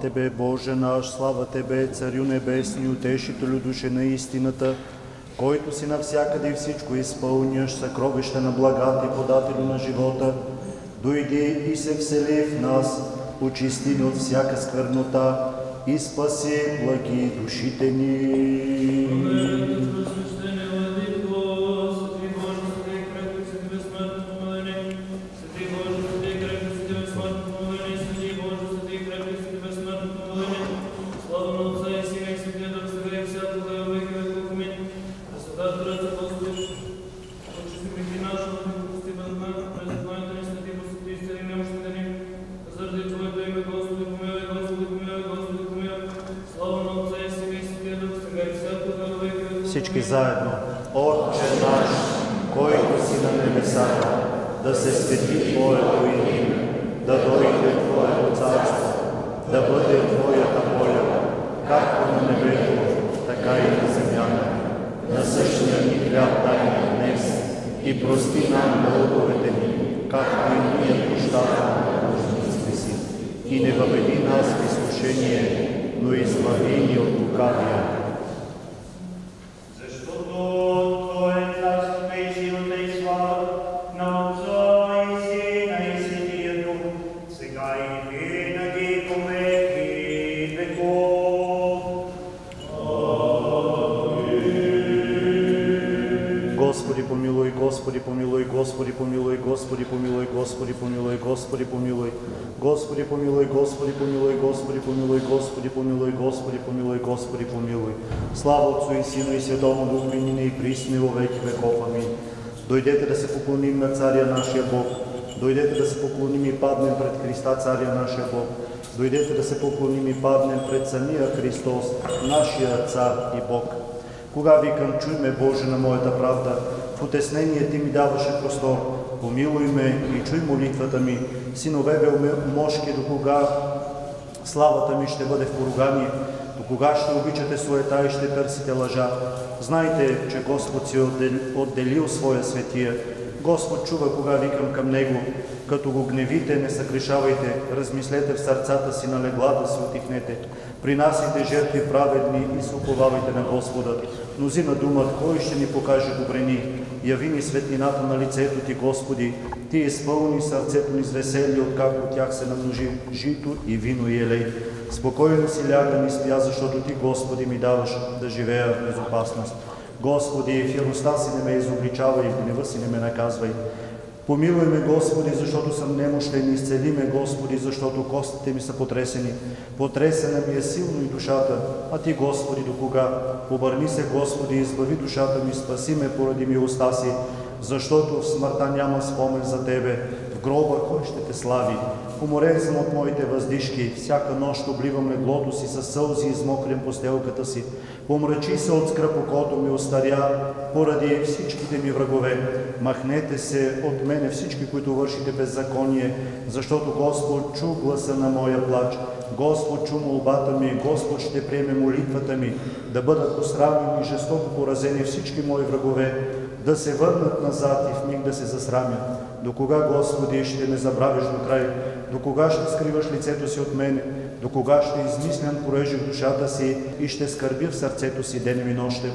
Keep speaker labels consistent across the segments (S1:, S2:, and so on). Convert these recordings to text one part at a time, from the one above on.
S1: Тебе, Боже наш, слава Тебе, Царю Небесни, утешителю душе на истината, който си навсякъде и всичко изпълняш, съкровище на благата и подателю на живота, дойди и се всели в нас, очисти ни от всяка сквернота и спаси благи душите ни. Всички
S2: Слава
S1: Отцу и Сину и Святому Духу и нине и присно и во веки веков. Амин. Дойдете да се поклоним на Царя нашия Бог. Дойдете да се поклоним и паднем пред Христа, Царя нашия Бог. Дойдете да се поклоним и паднем пред самия Христос, нашия Цар и Бог. Кога викам, чуй ме, Боже, на моята правда, в утеснение Ти ми даваше простор, помилуй ме и чуй молитвата ми, синове мошки, до кога славата ми ще бъде в поругание, кога ще обичате суета и ще търсите лъжа. Знайте, че Господ си отдел- отделил своя светия. Господ чува, кога викам към Него. Като го гневите, не съгрешавайте, размислете в сърцата си на леглата си, отихнете. Принасяйте жертви праведни и се уповавайте на Господа. Мнозина думат, кой ще ни покаже добрини? Яви ни светлината на лицето Ти, Господи. Ти изпълни сърцето ни с веселие, откакто от тях се намножи жито и вино и елей. Спокойно си лягам и спя, защото Ти, Господи, ми даваш да живея в безопасност. Господи, в яростта си не ме изобличавай, в гнева си не ме наказвай. Помилуй ме, Господи, защото съм немощен, изцели ме, Господи, защото костите ми са потресени. Потресена ми е силно и душата, а Ти, Господи, до кога? Обърни се, Господи, избави душата ми, спаси ме поради милостта си, защото в смъртта няма спомен за Тебе, в гроба кой ще Те слави. Уморен съм от моите въздишки, всяка нощ обливам леглото си със сълзи и измокрям постелката си. Помрачи се от скръп окото ми, остаря поради всичките ми врагове. Махнете се от мене всички, които вършите беззаконие, защото Господ чу гласа на моя плач. Господ чу молбата ми, Господ ще приеме молитвата ми, да бъдат посрамени и жестоко поразени всички мои врагове, да се върнат назад и в миг да се засрамят. До кога, Господи, ще ме забравиш до край? До кога ще скриваш лицето си от мене? До кога ще измислям порежи в душата си и ще скърбя в сърцето си денем и нощем?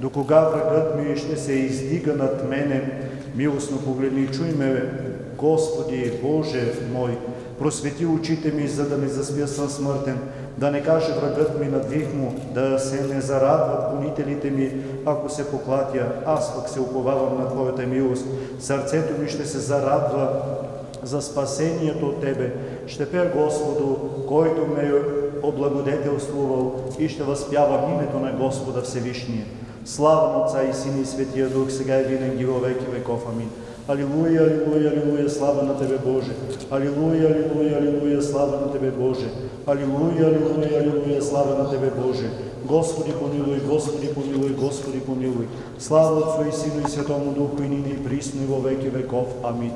S1: До кога врагът ми ще се издига над мене? Милостно погледни и чуй ме, Господи, Боже мой, просвети очите ми, за да не заспя съм смъртен, да не каже врагът ми надвих му, да се не зарадват гонителите ми, ако се поклатя, аз пък се уповавам на Твоята милост. Сърцето ми ще се зарадва за спасението от Тебе. Ще пея Господу, който ме е облагодетелствувал и ще възпявам името на Господа Всевишния. Слава на Отца и Сина и Светия Дух, сега и винаги во веки веков. Амин. Алилуя, алилуя, алилуя, слава на Тебе, Боже. Алилуя, алилуя, алилуя, слава на Тебе, Боже. Алилуя, алилуя, алилуя, слава на Тебе, Боже. Господи помилуй, Господи помилуй, Господи помилуй. Слава Отцу и Сину и Святому Духу и нине и присно и во веки веков. Амин.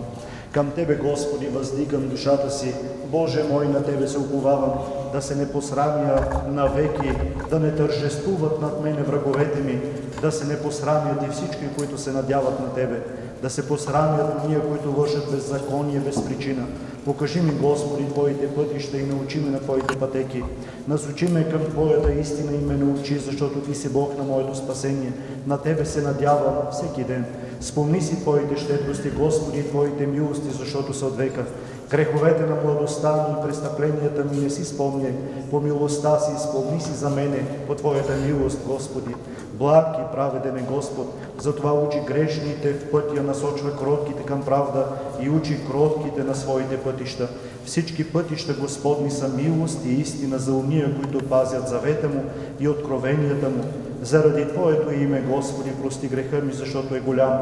S1: Към Тебе, Господи, въздигам душата си. Боже мой, на Тебе се уповавам, да се не посрамя навеки, да не тържествуват над мене враговете ми, да се не посрамят и всички, които се надяват на Тебе, да се посрамят уния, които вършат беззаконие без причина, Покажи ми, Господи, Твоите пътища и научи ме на Твоите пътеки. Насочи ме към Твоята истина и ме научи, защото Ти си Бог на моето спасение. На Тебе се надявам всеки ден. Спомни си Твоите щедрости, Господи, Твоите милости, защото са от века. Греховете на младостта ми и престъпленията ми не си спомняй. По милостта си спомни си за мене, по Твоята милост, Господи. Благ и праведен е Господ, затова учи грешните в пътя, насочва кротките към правда и учи кротките на своите пътища. Всички пътища Господни са милост и истина за уния, които пазят завета му и откровенията му. Заради Твоето име, Господи, прости греха ми, защото е голям.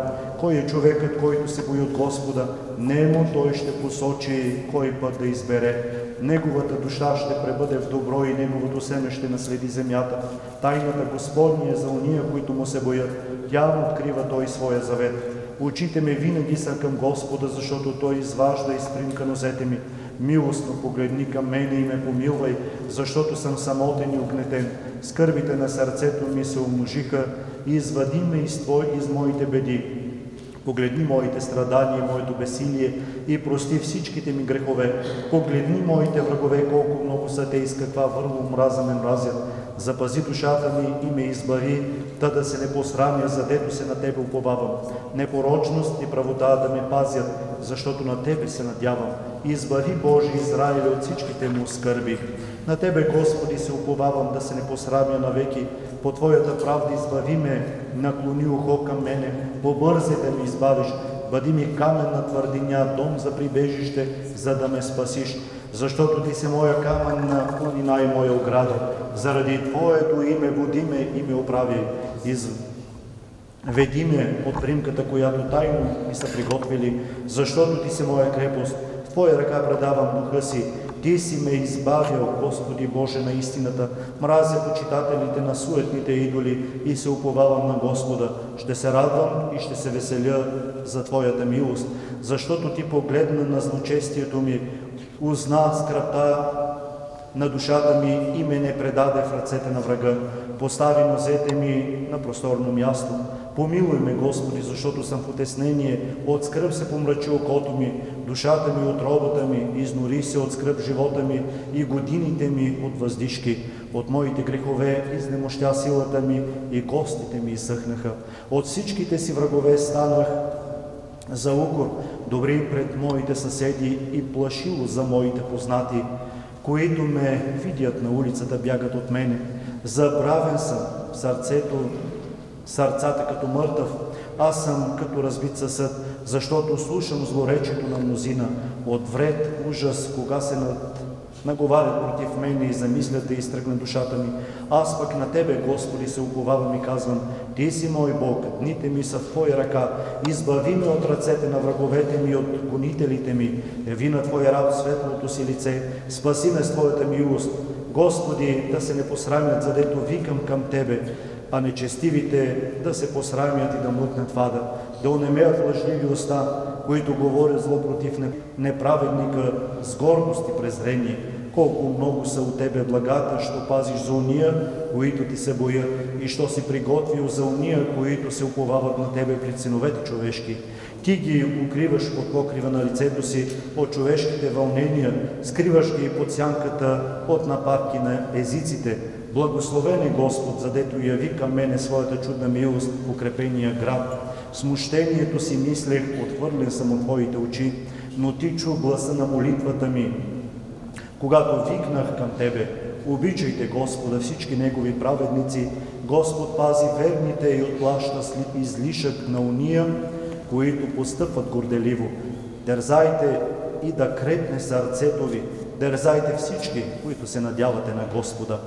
S1: Кой е човекът, който се бои от Господа? Немо той ще посочи кой път да избере. Неговата душа ще пребъде в добро и неговото семе ще наследи земята. Тайната Господня е за уния, които му се боят. Тя открива той своя завет. Очите ми винаги са към Господа, защото Той изважда изпримка нозете ми. Милостно погледни към мене и ме помилвай, защото съм самотен и огнетен. Скърбите на сърцето ми се умножиха и извади ме из Твой, из моите беди. Погледни моите страдания, моето бесилие и прости всичките ми грехове. Погледни моите врагове, колко много са те и с каква върло мраза ме мразят. Запази душата ми и ме избави, та да се не посрамя, задето се на Тебе уповавам. Непорочност и правота да ме пазят, защото на Тебе се надявам. Избави Божий Израиля от всичките му скърби. На Тебе, Господи, се уповавам да се не посрамя навеки. По Твоята правда избави ме, наклони ухо към мене, побързи да ме избавиш. Бъди ми каменна твърдиня, дом за прибежище, за да ме спасиш. Защото Ти си моя каменна планина и моя ограда. Заради Твоето име води ме и ме оправи. Из... Веди ме от примката, която тайно ми са приготвили, защото Ти си моя крепост. В Твоя ръка предавам духа си. Ти си ме избавил, Господи Боже, на истината. Мразя почитателите на суетните идоли и се уповавам на Господа. Ще се радвам и ще се веселя за Твоята милост, защото Ти погледна на злочестието ми, узна скръпта на душата ми и ме не предаде в ръцете на врага. Постави нозете ми на просторно място. Помилуй ме, Господи, защото съм в отеснение. От скръп се помрачи окото ми, душата ми от робота ми, изнори се от скръп живота ми и годините ми от въздишки. От моите грехове изнемощя силата ми и костите ми изсъхнаха. От всичките си врагове станах за укор, добри пред моите съседи и плашило за моите познати, които ме видят на улицата, бягат от мене. Забравен съм в сърцето, сърцата като мъртъв, аз съм като разбит съсъд, защото слушам злоречето на мнозина, от вред, ужас, кога се над... наговарят против мене и замислят да изтръгна душата ми. Аз пък на Тебе, Господи, се уповавам и казвам, Ти си мой Бог, дните ми са в Твоя ръка, избави ме от ръцете на враговете ми и от гонителите ми, яви на Твоя раб светлото си лице, спаси ме с Твоята милост. Господи, да се не посрамят, задето викам към Тебе, а нечестивите да се посрамят и да млъкнат вада, да унемеят лъжливи уста, които говорят зло против неправедника с гордост и презрение. Колко много са от Тебе благата, що пазиш за уния, които Ти се боят, и що си приготвил за уния, които се уповават на Тебе пред синовете човешки. Ти ги укриваш под покрива на лицето си от човешките вълнения, скриваш ги под сянката от нападки на езиците. Благословен е Господ, задето яви към мене своята чудна милост в укрепения град. Смущението си мислех, отхвърлен съм от Твоите очи, но Ти чу гласа на молитвата ми. Когато викнах към Тебе, обичайте Господа всички Негови праведници, Господ пази верните и отплаща излишък на уния, които постъпват горделиво. Дързайте и да крепне сърцето ви, дързайте всички, които се надявате на Господа.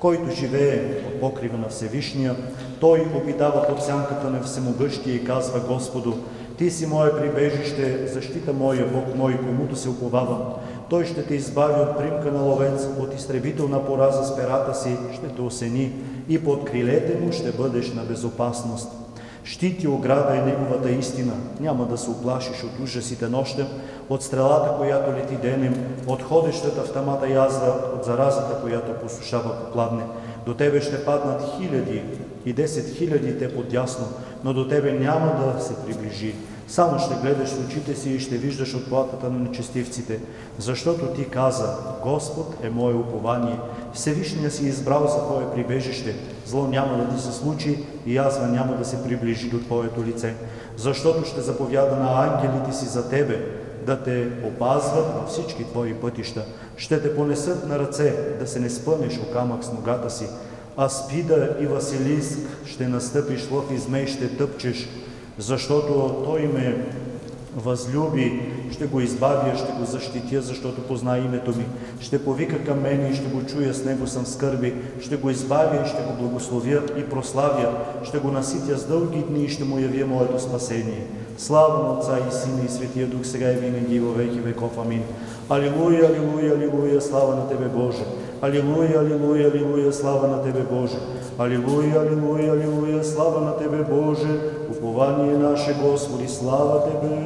S1: Който живее от покрива на Всевишния, той обитава под сянката на Всемогъщия и казва Господу, Ти си мое прибежище, защита моя, Бог мой, комуто се уповавам. Той ще те избави от примка на ловец, от изтребителна пораза с перата си, ще те осени и под крилете му ще бъдеш на безопасност. Щити ограда е неговата истина. Няма да се оплашиш от ужасите нощем, от стрелата, която лети денем, от ходещата тамата язда, от заразата, която посушава попладне. До тебе ще паднат хиляди и десет хилядите подясно, но до тебе няма да се приближи.
S3: Само ще гледаш в очите си и ще виждаш отплатата на нечестивците, защото ти каза, Господ е мое упование, Всевишния си избрал за Твое прибежище, зло няма да ти се случи и язва няма да се приближи до Твоето лице. Защото ще заповяда на ангелите си за Тебе, да те опазват във всички Твои пътища. Ще те понесат на ръце, да се не спънеш о камък с ногата си. А спида и Василиск ще настъпиш лъв и змей ще тъпчеш, защото Той ме възлюби, ще го избавя, ще го защитя, защото позна името ми. Ще повика към мен и ще го чуя, с него съм скърби. Ще го избавя и ще го благословя и прославя. Ще го наситя с дълги дни и ще му явя моето спасение. Слава на Отца и Сина и Светия Дух сега и винаги и във веки веков. Амин. Алилуя, алилуя, алилуя, слава на Тебе, Боже. Алілуя, алілуя, алілуя, слава на Тебе, Боже. Алілуя, алілуя, алілуя, слава на Тебе, Боже. Уповання наше, Господи, слава Тебе.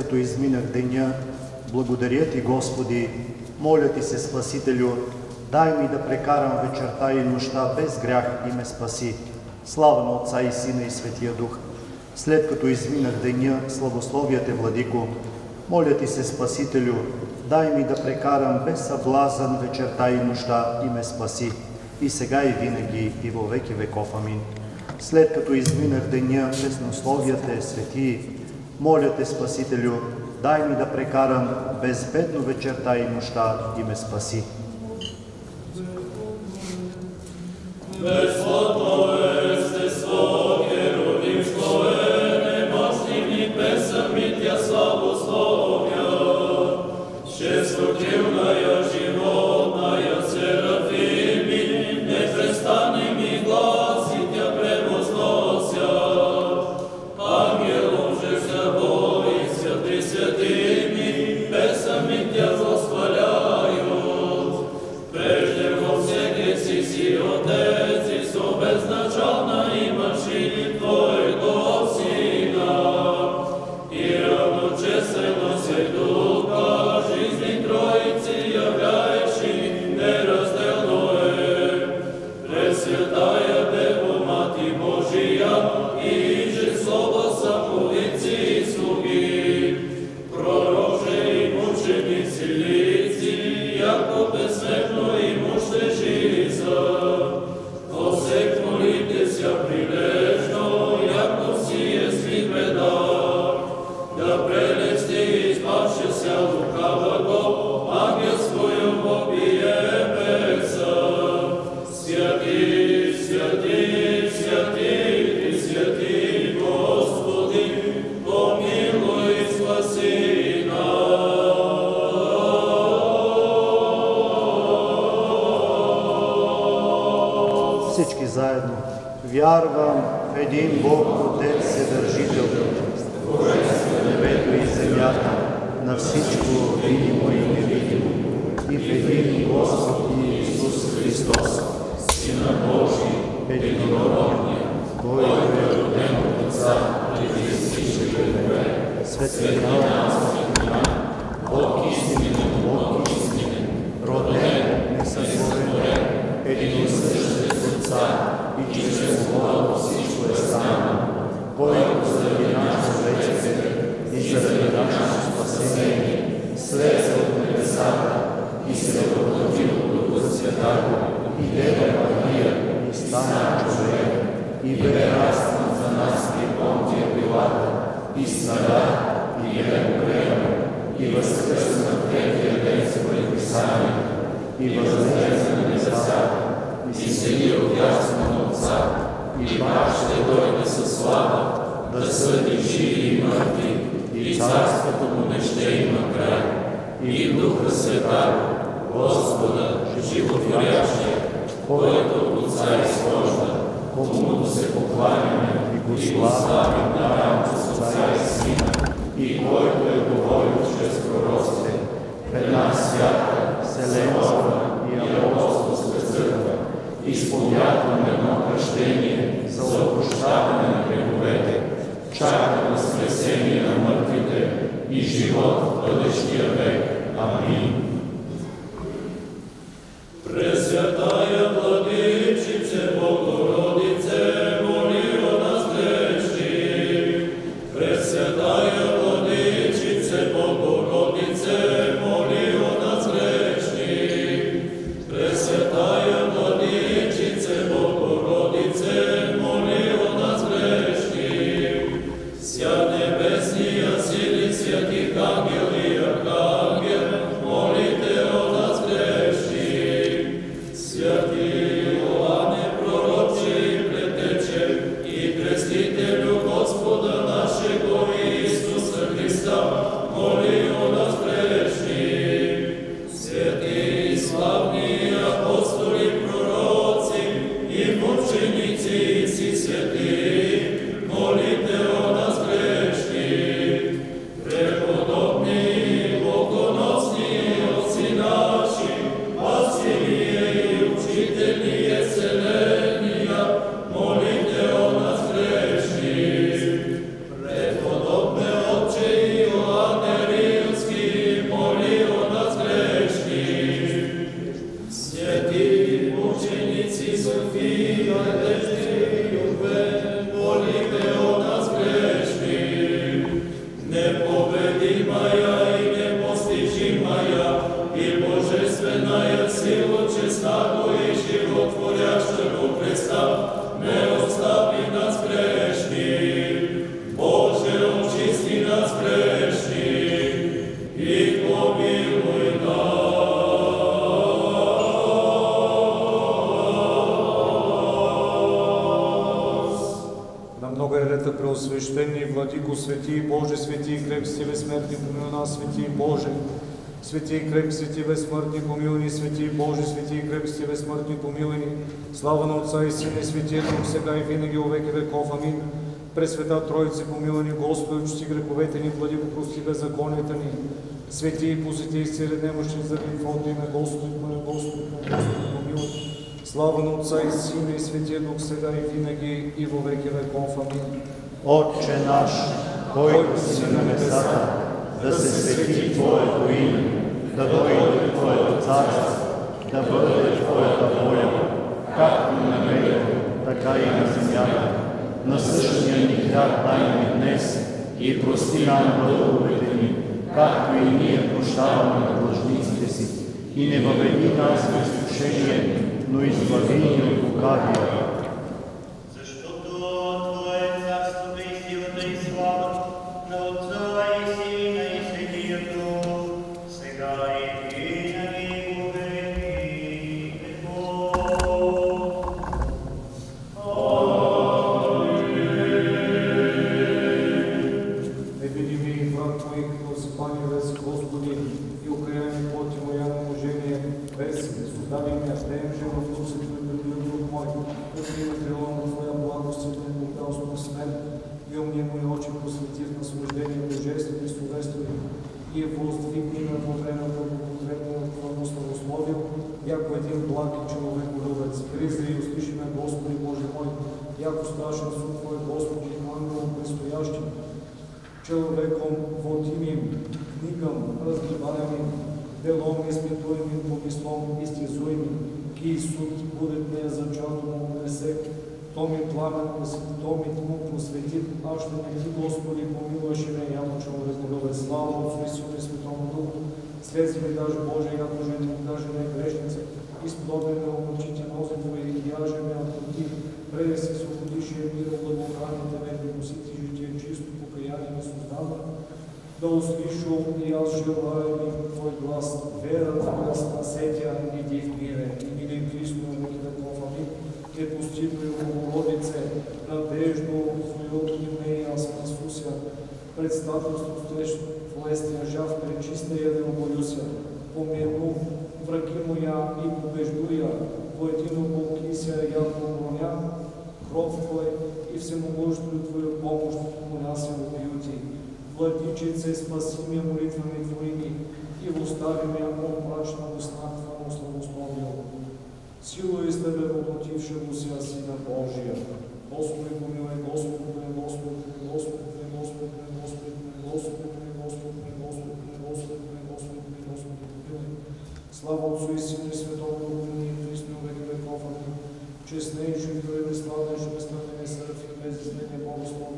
S3: като изминах деня, благодаря Ти, Господи, моля Ти се, Спасителю, дай ми да прекарам вечерта и нощта без грях и ме спаси. Слава на Отца и Сина и Светия Дух. След като изминах деня, славословия Те, Владико, моля Ти се, Спасителю, дай ми да прекарам без съблазън вечерта и нощта и ме спаси. И сега и винаги, и във веки веков. Амин. След като изминах деня, честнословията е свети, моля те, Спасителю, дай ми да прекарам безбедно вечерта и нощта и ме спаси. и който е говорил чрез пророците, една свята, всеносна и апостолска църква, изповядваме едно кръщение за опрощаване на греховете, чакаме спасение на мъртвите и живот в бъдещия век.
S4: Свети и крепости, Свети безсмъртни, помилуй ни, Свети и Боже, Свети и крепости безсмъртни, помилуй ни. Слава на Отца и Сина и Светия Дух, сега и винаги, веки веков. Амин. Пресвета Троице, помилуй ни, Господи, очисти греховете ни, Владико, прости беззаконията ни. Свети и посети изцели немощни за лимфото име Господи, моля Господи, Господи, помилуй. Слава на Отца и Сина и Светия Дух, сега и винаги, и веки веков. Амин.
S1: Отче наш, който си на небесата, да се свети Твоето име, да дойде Твоето царство, да бъде Твоята воля, както на небето, така и на земята. Насъщния ни хляб дай ни днес и прости нам дълговете ни, както и ние прощаваме на длъжниците си. И не въведи нас в изкушение, но избави ни от лукавия.
S2: и
S4: е воздвигни на плодена благопотребна отворност на условие, яко един благ човек човековец. Призри и услыши Господи Боже мой, яко страшен суд Твой, Господи, ангел предстоящим, человеком вот имим, книгам разгибаемым, делом испытуемым, помыслом истязуемым, и суд будет не зачатому не всеки то ми пламен, то ми му посвети, а ще не ти, Господи, помилваше ме, яко човеколюбец, слава Отцу и Сину и Светому Духу, слези ми даже Боже, яко жени ми даже не грешница, изподобен ме омочите нози Твои, и яже ме отпути, преде се свободише мира, благохраните ме, да носите житие чисто, покаяние ми создава, да услышу и аз желаю ми Твой глас, вера Твоя спасетя, иди в мире, председателството в власть държав пречиста я Благоюся, помилу враги моя и побежду я, воедино Бог и се я помоля, кров Твой и всемогъщно Твоя помощ моля се обиюти. Владичице, спаси ми молитвами Твоими и остави ме от мрачна усна Твоему славословию. Силу из Тебе воплотившему себя Сина Божия. Господи, помилуй, Господи, Господи, Господи, Слава Отцу и Сину и Святому Духу, и Христу, веки веков. Честный, живой, бесславный, живостойный, серафим, без изменения,
S1: Богослов.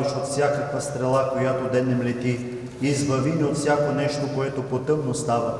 S1: Избавиш от всякаква стрела, която денем лети, избави ни от всяко нещо, което потъмно става.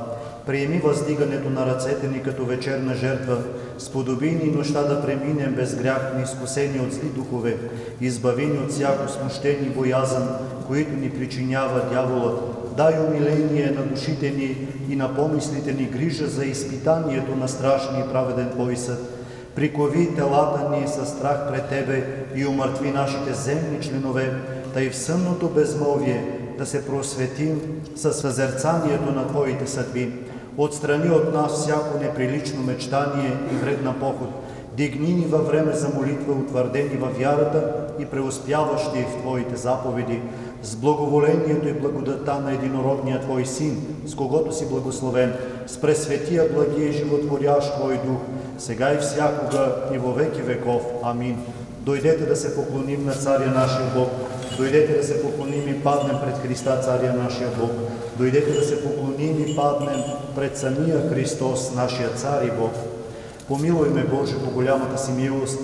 S1: Приеми въздигането на ръцете ни като вечерна жертва, сподоби ни нощта да преминем без грях, неизкусени от зли духове, избави ни от всяко смущение и боязън, които ни причинява дяволът. Дай умиление на душите ни и на помислите ни грижа за изпитанието на страшния и праведен Твой съд. Прикови телата ни със страх пред Тебе и умъртви нашите земни членове, тъй в сънното безмолвие да се просветим със съзерцанието на Твоите съдби. Отстрани от нас всяко неприлично мечтание и вредна поход. Дигни ни във време за молитва, утвърдени във вярата и преуспяващи в Твоите заповеди, с благоволението и благодата на единородния Твой Син, с когото си благословен, с пресветия благия и животворящ Твой Дух, сега и всякога и во веки веков. Амин. Дойдете да се поклоним на Царя нашия Бог. Дойдете да се поклоним и паднем пред Христа, Царя нашия Бог. Дойдете да се поклоним и паднем пред самия Христос, нашия Цар и Бог. Помилуй ме, Боже, по голямата си милост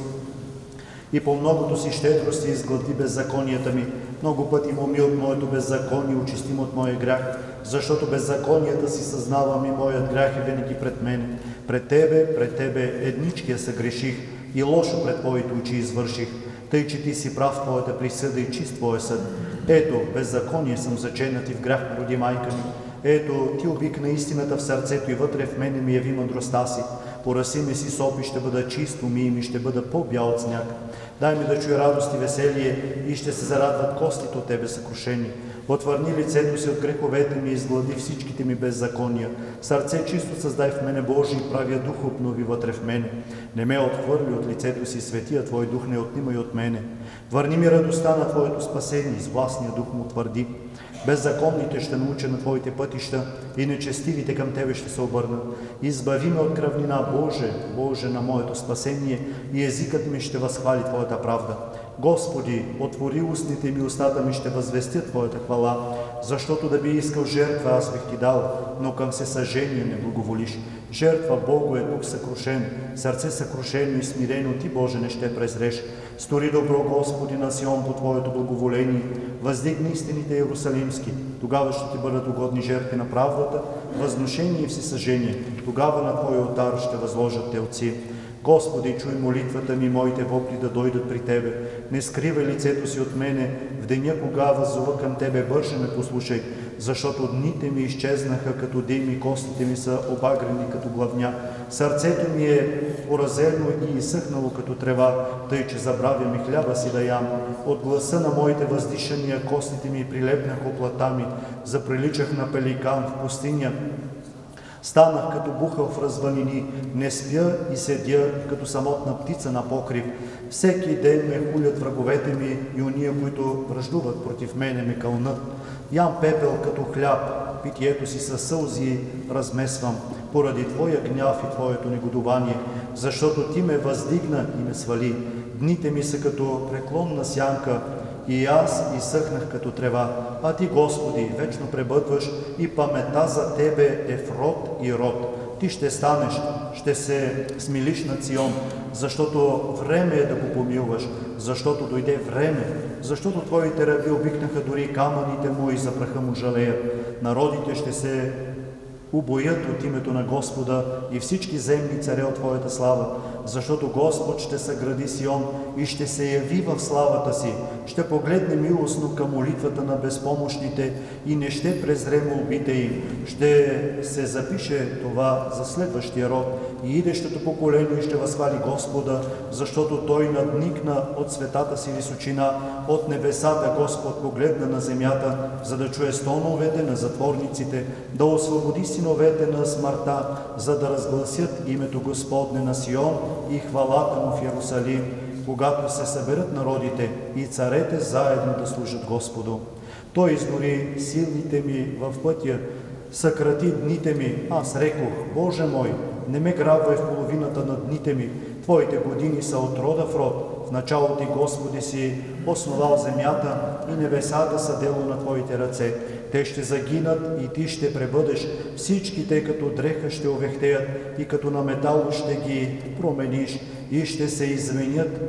S1: и по многото си щедрости изглади беззаконията ми. Много пъти му ми от моето беззаконие, очистим от моя грях, защото беззаконията си съзнавам и моят грях е винаги пред мене. Пред Тебе, пред Тебе едничкия се греших и лошо пред Твоите очи извърших, тъй че Ти си прав Твоята присъда и чист Твоя съд. Ето, беззаконие съм заченат и в грях роди майка ми. Ето, Ти обикна истината в сърцето и вътре в мене ми яви мъдростта си. Пораси ми си сопи, ще бъда чисто ми и ще бъда по-бял от сняг. Дай ми да чуя радост и веселие и ще се зарадват костите от Тебе съкрушени. Отвърни лицето си от греховете ми и изглади всичките ми беззакония. Сърце чисто създай в мене Божий и правя дух обнови вътре в мене. Не ме отхвърли от лицето си, светия Твой дух не отнима от мене. Върни ми радостта на Твоето спасение, с властния дух му твърди. Беззаконните ще науча на Твоите пътища и нечестивите към Тебе ще се обърнат. Избави ме от кръвнина, Боже, Боже на моето спасение и езикът ми ще възхвали Твоята правда. Господи, отвори устните ми, устата ми ще възвестят Твоята хвала, защото да би искал жертва, аз бих Ти дал, но към всесъжение не благоволиш. Жертва Богу е дух съкрушен, сърце съкрушено и смирено Ти, Боже, не ще презреш. Стори добро, Господи, на Сион по Твоето благоволение, въздигни истините Иерусалимски, тогава ще Ти бъдат угодни жертви на правдата, възношение и всесъжение, тогава на Твой алтар ще възложат Те отци. Господи, чуй молитвата ми, моите вопли да дойдат при Тебе. Не скривай лицето си от мене, в деня, кога въззова към Тебе, бърже ме послушай, защото дните ми изчезнаха като дим и костите ми са обагрени като главня. Сърцето ми е поразено и изсъхнало като трева, тъй че забравям и хляба си да ям. От гласа на моите въздишания костите ми прилепнаха оплата ми, заприличах на пеликан в пустиня, Станах като бухал в развалини, не спя и седя като самотна птица на покрив. Всеки ден ме хулят враговете ми и уния, които връждуват против мене, ме кълнат. Ям пепел като хляб, питието си със сълзи размесвам, поради Твоя гняв и Твоето негодование, защото Ти ме въздигна и ме свали. Дните ми са като преклонна сянка, и аз изсъхнах като трева, а Ти, Господи, вечно пребъдваш и памета за Тебе е в род и род. Ти ще станеш, ще се смилиш на Цион, защото време е да го помилваш, защото дойде време, защото Твоите раби обикнаха дори камъните му и за му жалеят. Народите ще се убоят от името на Господа и всички земни царе от Твоята слава, защото Господ ще съгради Сион и ще се яви в славата си, ще погледне милостно към молитвата на безпомощните и не ще презре молбите им. Ще се запише това за следващия род и идещото поколение ще възхвали Господа, защото Той надникна от светата си височина, от небесата Господ погледна на земята, за да чуе стоновете на затворниците, да освободи синовете на смъртта, за да разгласят името Господне на Сион и хвалата му в Иерусалим, когато се съберат народите и царете заедно да служат Господу. Той изгори силите ми в пътя, съкрати дните ми. Аз рекох, Боже мой, не ме грабвай в половината на дните ми. Твоите години са от рода в род. В началото ти, Господи, си основал земята и небесата са дело на Твоите ръце. Те ще загинат и Ти ще пребъдеш. Всички те като дреха ще овехтеят и като на метал ще ги промениш и ще се изменят.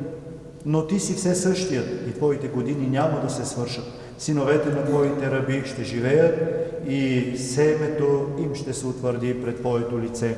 S1: Но Ти си все същият и Твоите години няма да се свършат. Синовете на Твоите раби ще живеят и семето им ще се утвърди пред Твоето лице.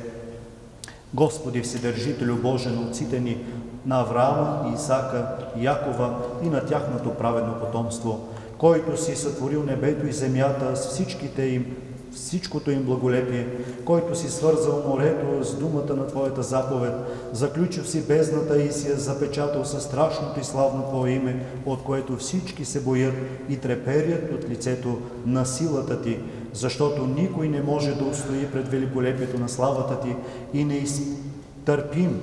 S1: Господи, Вседържителю Боже отците ни, на Авраама, Исака, Якова и на тяхното праведно потомство, който си сътворил небето и земята с всичките им, всичкото им благолепие, който си свързал морето с думата на Твоята заповед, заключив си бездната и си я запечатал със страшното и славно Твое име, от което всички се боят и треперят от лицето на силата Ти, защото никой не може да устои пред великолепието на славата Ти и не изтърпим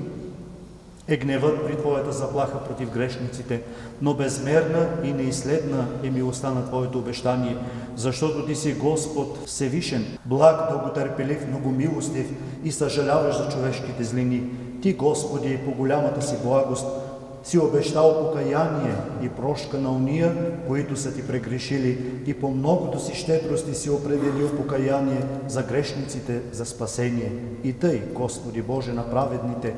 S1: е гневът при Твоята заплаха против грешниците, но безмерна и неизследна е милостта на Твоето обещание, защото Ти си Господ Всевишен, благ, дълготърпелив, многомилостив и съжаляваш за човешките злини. Ти, Господи, по голямата си благост, си обещал покаяние и прошка на уния, които са ти прегрешили, и по многото си щедрости си определил покаяние за грешниците за спасение. И тъй, Господи Боже, на праведните,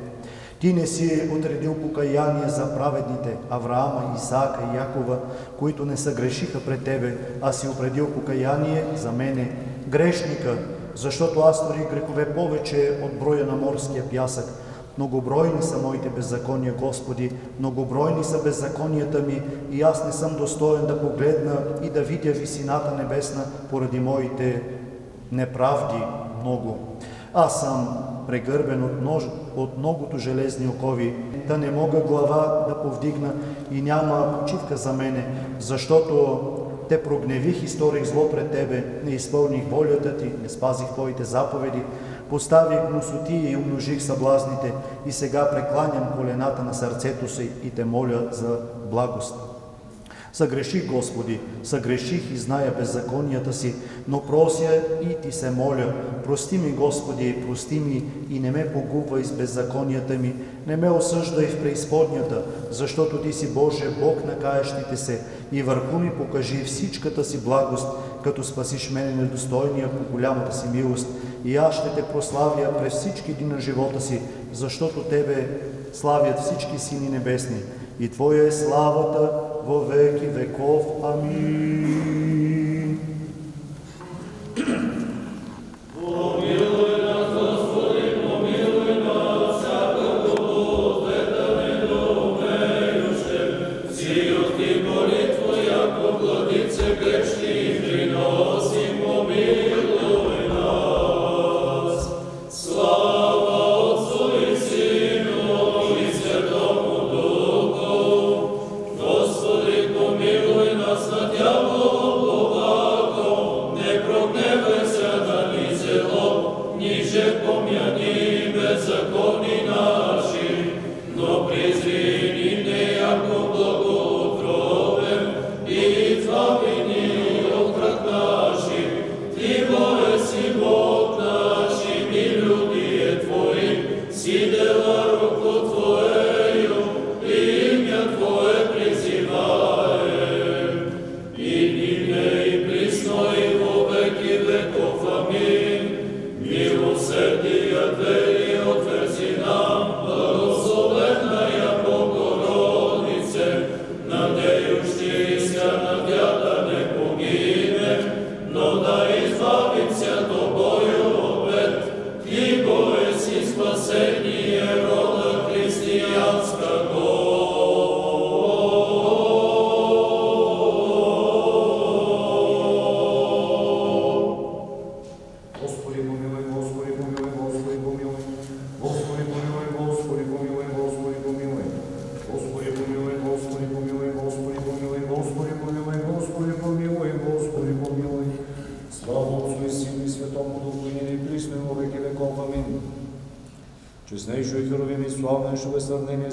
S1: Ти не си отредил покаяние за праведните Авраама, Исаака и Якова, които не съгрешиха пред Тебе, а си опредил покаяние за мене, грешника, защото аз творих грехове повече от броя на морския пясък. Многобройни са моите беззакония, Господи, многобройни са беззаконията ми и аз не съм достоен да погледна и да видя висината небесна поради моите неправди много. Аз съм прегърбен от, нож, от многото железни окови, да не мога глава да повдигна и няма почивка за мене, защото те прогневих и сторих зло пред Тебе, не изпълних волята Ти, не спазих Твоите заповеди, поставих гносотия и умножих съблазните и сега прекланям колената на сърцето си и Те моля за благост. Съгреших, Господи, съгреших и зная беззаконията си, но прося и Ти се моля. Прости ми, Господи, прости ми и не ме погубвай с беззаконията ми, не ме осъждай в преизподнята, защото Ти си Боже, Бог на каящите се и върху ми покажи всичката си благост, като спасиш мене недостойния по голямата си милост. И аз ще Те прославя през всички дни на живота си, защото Тебе славят всички сини небесни. И Твоя е славата во веки веков. Амин.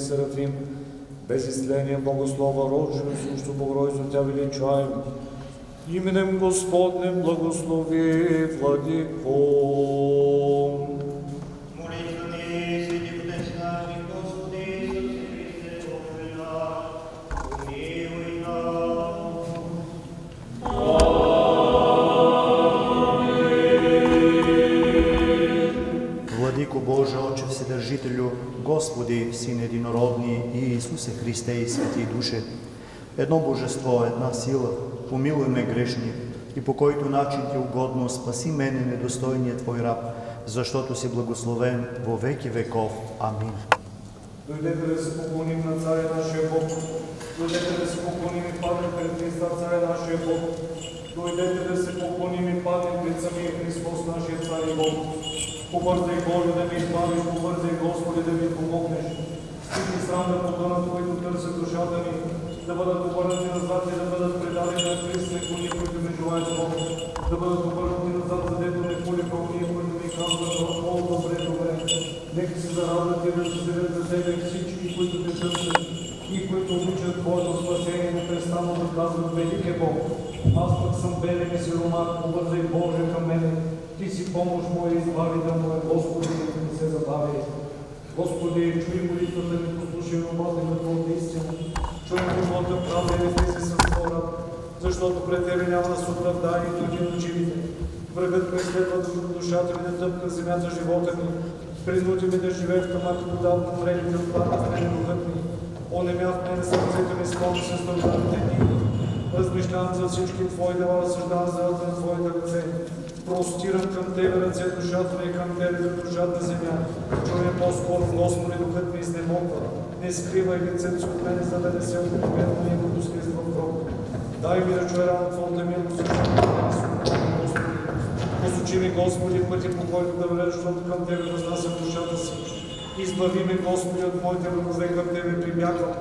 S4: Серафим, без истление Богослова, роджено сущо Богородицу Тя величаем. Именем Господнем благослови Владико.
S2: Христе
S1: и едно Божество, една сила, помилуй ме грешни и по който начин Ти угодно спаси мене недостойния Твой раб, защото си благословен во веки веков. Амин.
S4: Дойдете да се поклоним на Царя нашия Бог. Дойдете да се поклоним и паднем пред Христа, Царя нашия Бог. Дойдете да се поклоним и паднем пред самия Христос, нашия Цар и Бог. Побързай, Боже, да ми избавиш, побързай, Господи, да ми помогнеш. Стигни срам да потънат, които търсят душата ми, да бъдат обърнати назад и да бъдат предадени на Христос, кони, които ми желаят Бог. Да бъдат обърнати назад, задето не полиха уния, които ми казват, о, добре, добре. Нека се зарадват и да разделят за тебе всички, които те търсят и които обичат Твоето спасение, непрестанно да казват Велик е Бог. Аз пък съм белен и сиромах, побързай Боже към мене. Ти си помощ моя избавител моя, Господи, нека не се забави. Господи, чуй молитвата ми, послушай молбата на Твоята истина. Чуй моята правда и не се с хора, защото пред Тебе няма да се оправдание и други на живите. Врагът преследва душата ми да тъпка земята живота ми. Принуди ме да живея в тъмата вода от умрелите от плата в мене духът ми. Онемя в мене сърцето ми, склонно се с дългите дни. Размишлявам за всички Твои дела, разсъждавам за на Твоите ръце. Простирам към Тебе ръце, душата ми и към Тебе за душата земя. Чуя по-скоро, Господи, духът ми изнемогва. Не скривай лицето си от мене, за да не се обикновено и го пускай в гроб. Дай ми да чуя рано Твоята милост. Посочи ми, Господи, пъти по който да вървя, защото към Тебе възнасям душата си. Избави ме, Господи, от моите врагове, към Тебе прибягвам.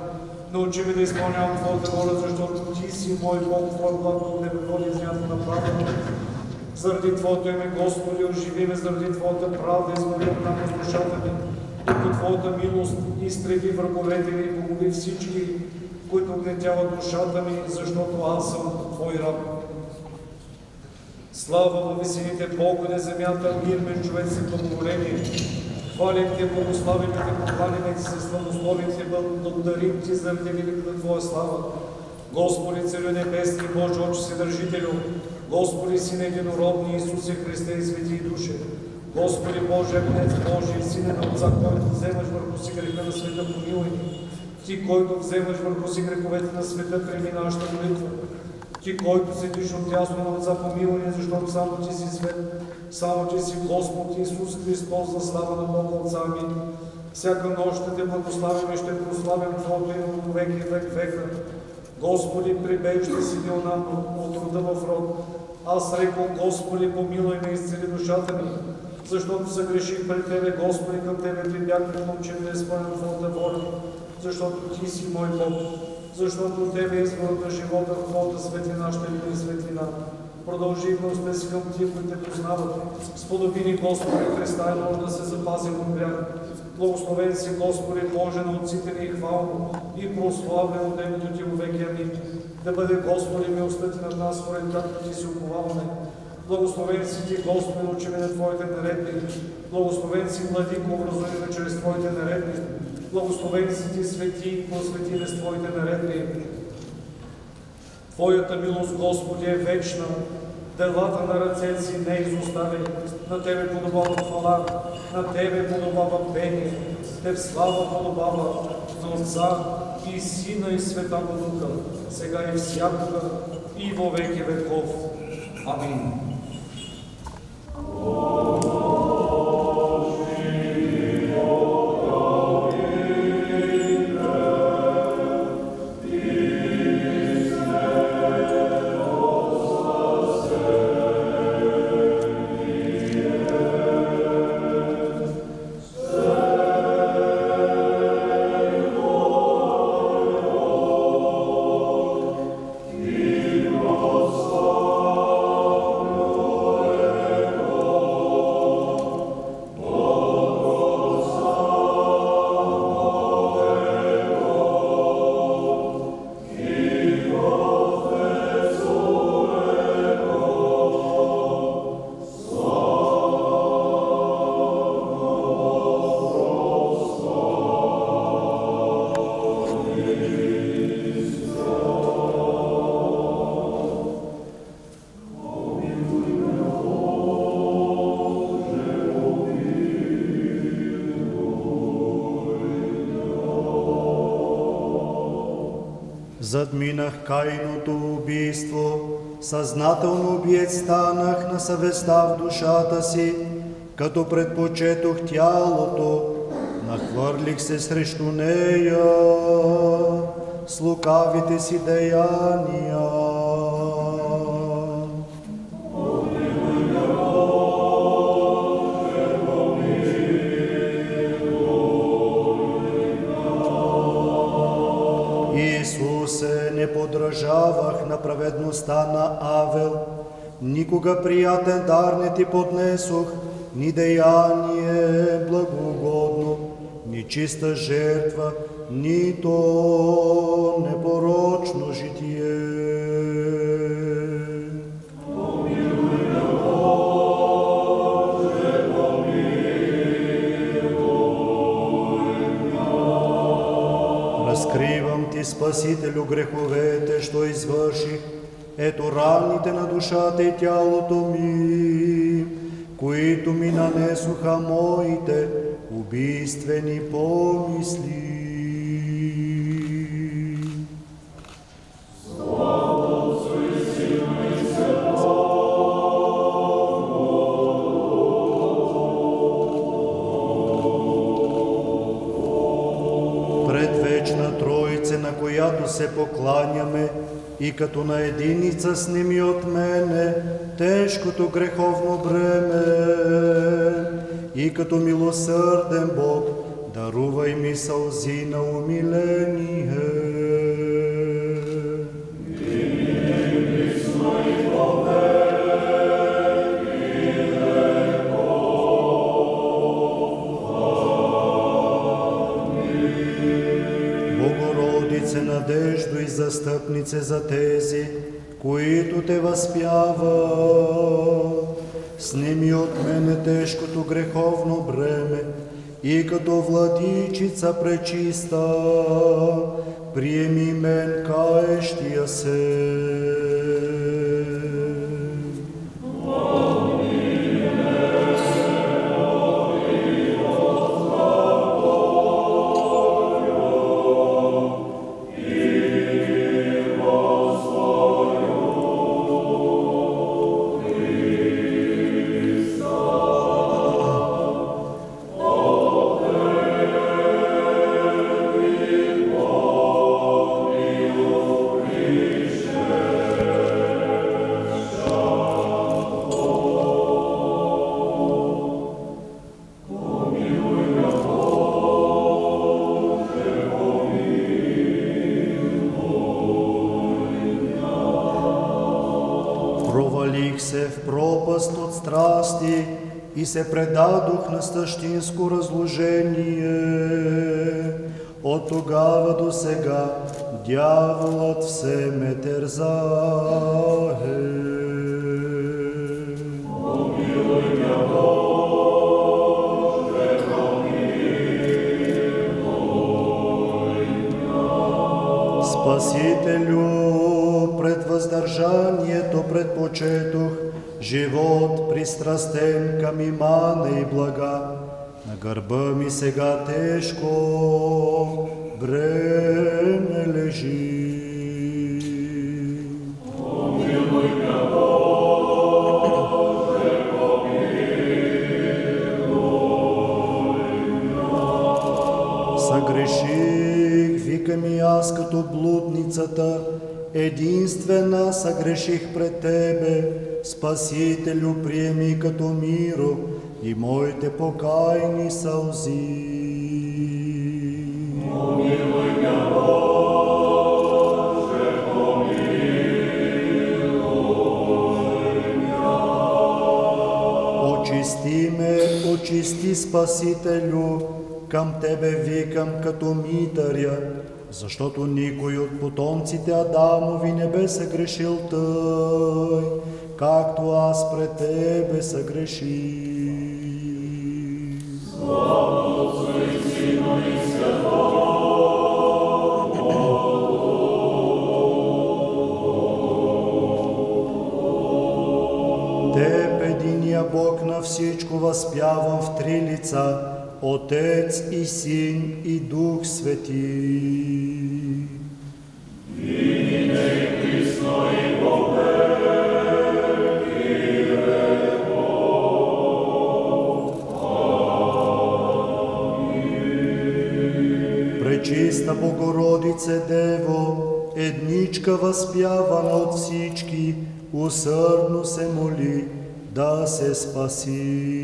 S4: Научи ме да изпълнявам Твоята воля, защото Ти си мой Бог, Твой благ от Тебе води земята на правда. Заради Твоето име, Господи, оживи ме, заради Твоята правда, избави душата ми. И по Твоята милост изтреби враговете ми и помоли всички, които огнетяват душата ми, защото аз съм Твой раб. Слава във висините, Бог на земята, мир между човеци, благоволение. Хвалим Те, благославим Те, похвалим Те, се славословим Те, благодарим Ти заради великата Твоя слава. Господи, Царю Небесни, Боже, Отче Вседържителю, Господи, Сине Единородни, Исусе Христе и Свети и Душе, Господи Боже, Агнец Божий, Сине на Отца, който вземаш върху си греха на света, помилуй ни. Ти, който вземаш върху си греховете на света, прими нашата молитва. Ти, който седиш от тясно на Отца, помилуй ни, защото само Ти си свет, само Ти си Господ Исус Христос, за слава на Бога Отца ми. Всяка нощ ще Те благославим и ще прославям Твоето име от веки и век века. Господи, прибежище си бил от рода в род. Аз рекол, Господи, помилуй ме, изцели душата ми, защото се греших пред Тебе, Господи, към Тебе прибягнах, момче да изпълням Твоята воля, защото Ти си мой Бог, защото от Тебе е изворът на живота, в Твоята светлина ще бъде светлина. Продължи милостта си към тия, които те познават. Сподоби ни, Господи, Христа, и може да се запазим от грях. Благословен си, Господи, Боже на отците ни и хвално, и прославлено от името Ти веки. Амин. Да бъде, Господи, милостта над нас, според както Ти си уповаваме. Благословен си Ти, Господи, учи ме на Твоите наредби. Благословен си, Владико, образуй ме чрез Твоите наредби. Благословен си Ти, Свети, посвети ме с Твоите наредби. Твоята милост, Господи, е вечна. Делата на ръцете си не изостави. На Тебе подобава хвала, на Тебе подобава пение. Теб слава подобава за Отца и Сина и Света Духа, сега и всякога и во веки веков. Амин.
S1: Задминах кайното убийство, съзнателно убиец станах на съвестта в душата си, като предпочетох тялото, нахвърлих се срещу нея с лукавите си деяния. Никога приятен дар не ти поднесох, ни деяние благогодно, ни чиста жертва, нито непорочно житие. Разкривам ти, Спасителю, греховете, що извърших, ето раните на душата и тялото ми, които ми нанесоха моите убийствени помисли. Която се покланяме, и като на единица сними от мене тежкото греховно бреме, и като милосърден Бог, дарувай ми сълзи на умиление. И застъпнице за тези, които те възпява. Сними от мене тежкото греховно бреме и като владичица пречиста, приеми мен каещия се. Се предадох на същинско разложение. От тогава до сега дяволът все ме терзае. Спасителю, пред въздържанието предпочетох живот пристрастен към имана и блага. На гърба ми сега тежко бреме лежи. Съгреших, викам и аз като блудницата, единствена съгреших пред Тебе, Спасителю, приеми като миро и моите покайни сълзи. Очисти ме, очисти Спасителю, към Тебе викам като митаря, защото никой от потомците Адамови не бе съгрешил тъй, както аз пред Тебе съгреших. Теб, единия Бог на всичко, възпявам в три лица, Отец и Син и Дух Свети. Богородице Дево, едничка възпявана от всички, усърдно се моли да се спаси.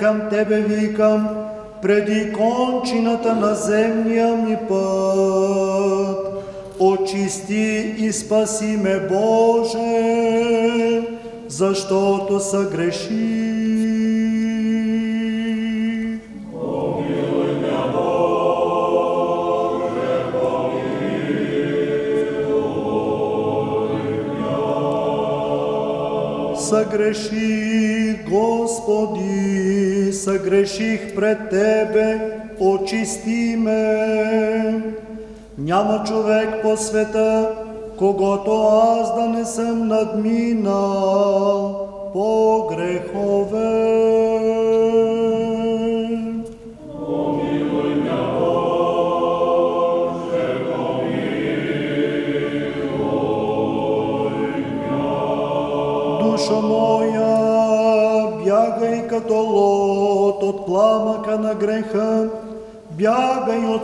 S1: Към Тебе викам, преди кончината на земния ми път. Очисти и спаси ме, Боже, защото са греши. Съгреших, Господи, съгреших пред Тебе, очисти ме. Няма човек по света, когато аз да не съм надминал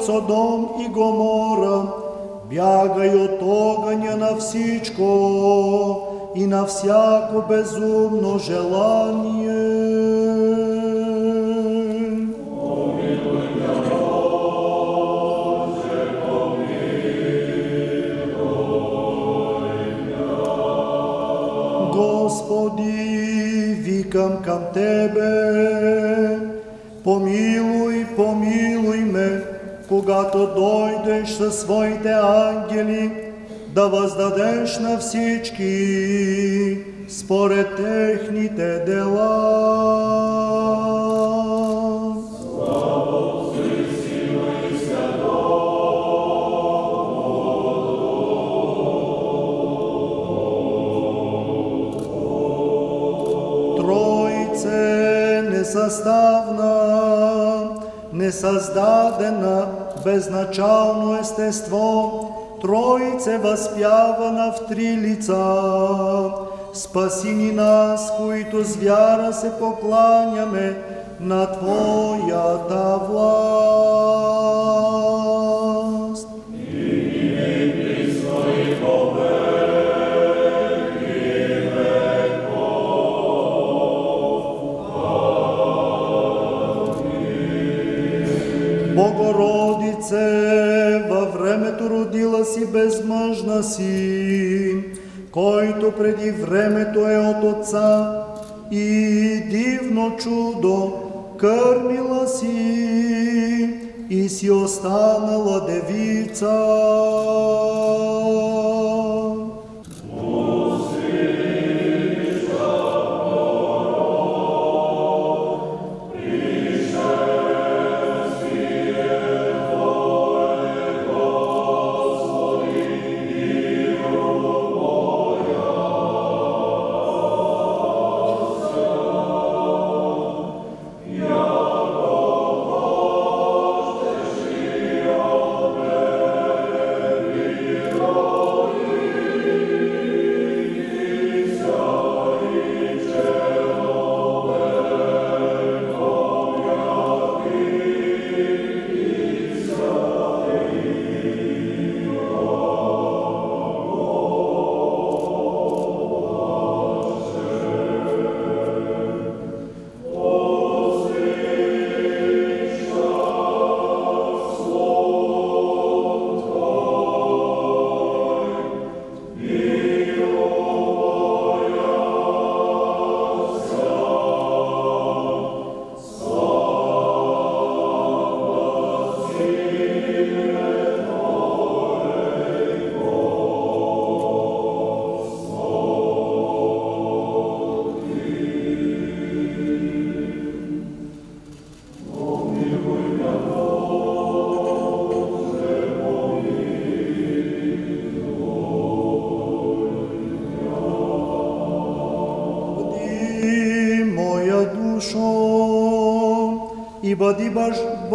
S1: Содом и Гомора, бягай от огъня на всичко и на всяко безумно желание. Със своите ангели, да въздадеш на всички според техните дела. Тройце несъставна, несъздадена, безначално естество, Тройце възпявана в три лица, спаси ни нас, които с вяра се покланяме на Твоята власт. Безмъжна си, който преди времето е от Отца и дивно чудо кърмила си и си останала девица.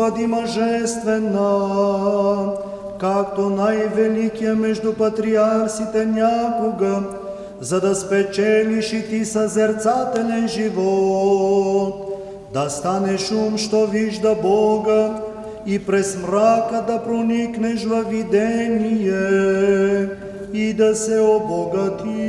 S1: Бъди мъжествена, както най-великия между патриарсите някога, за да спечелиш и ти съзерцателен живот, да станеш ум, що вижда Бога и през мрака да проникнеш във видение и да се обогатиш.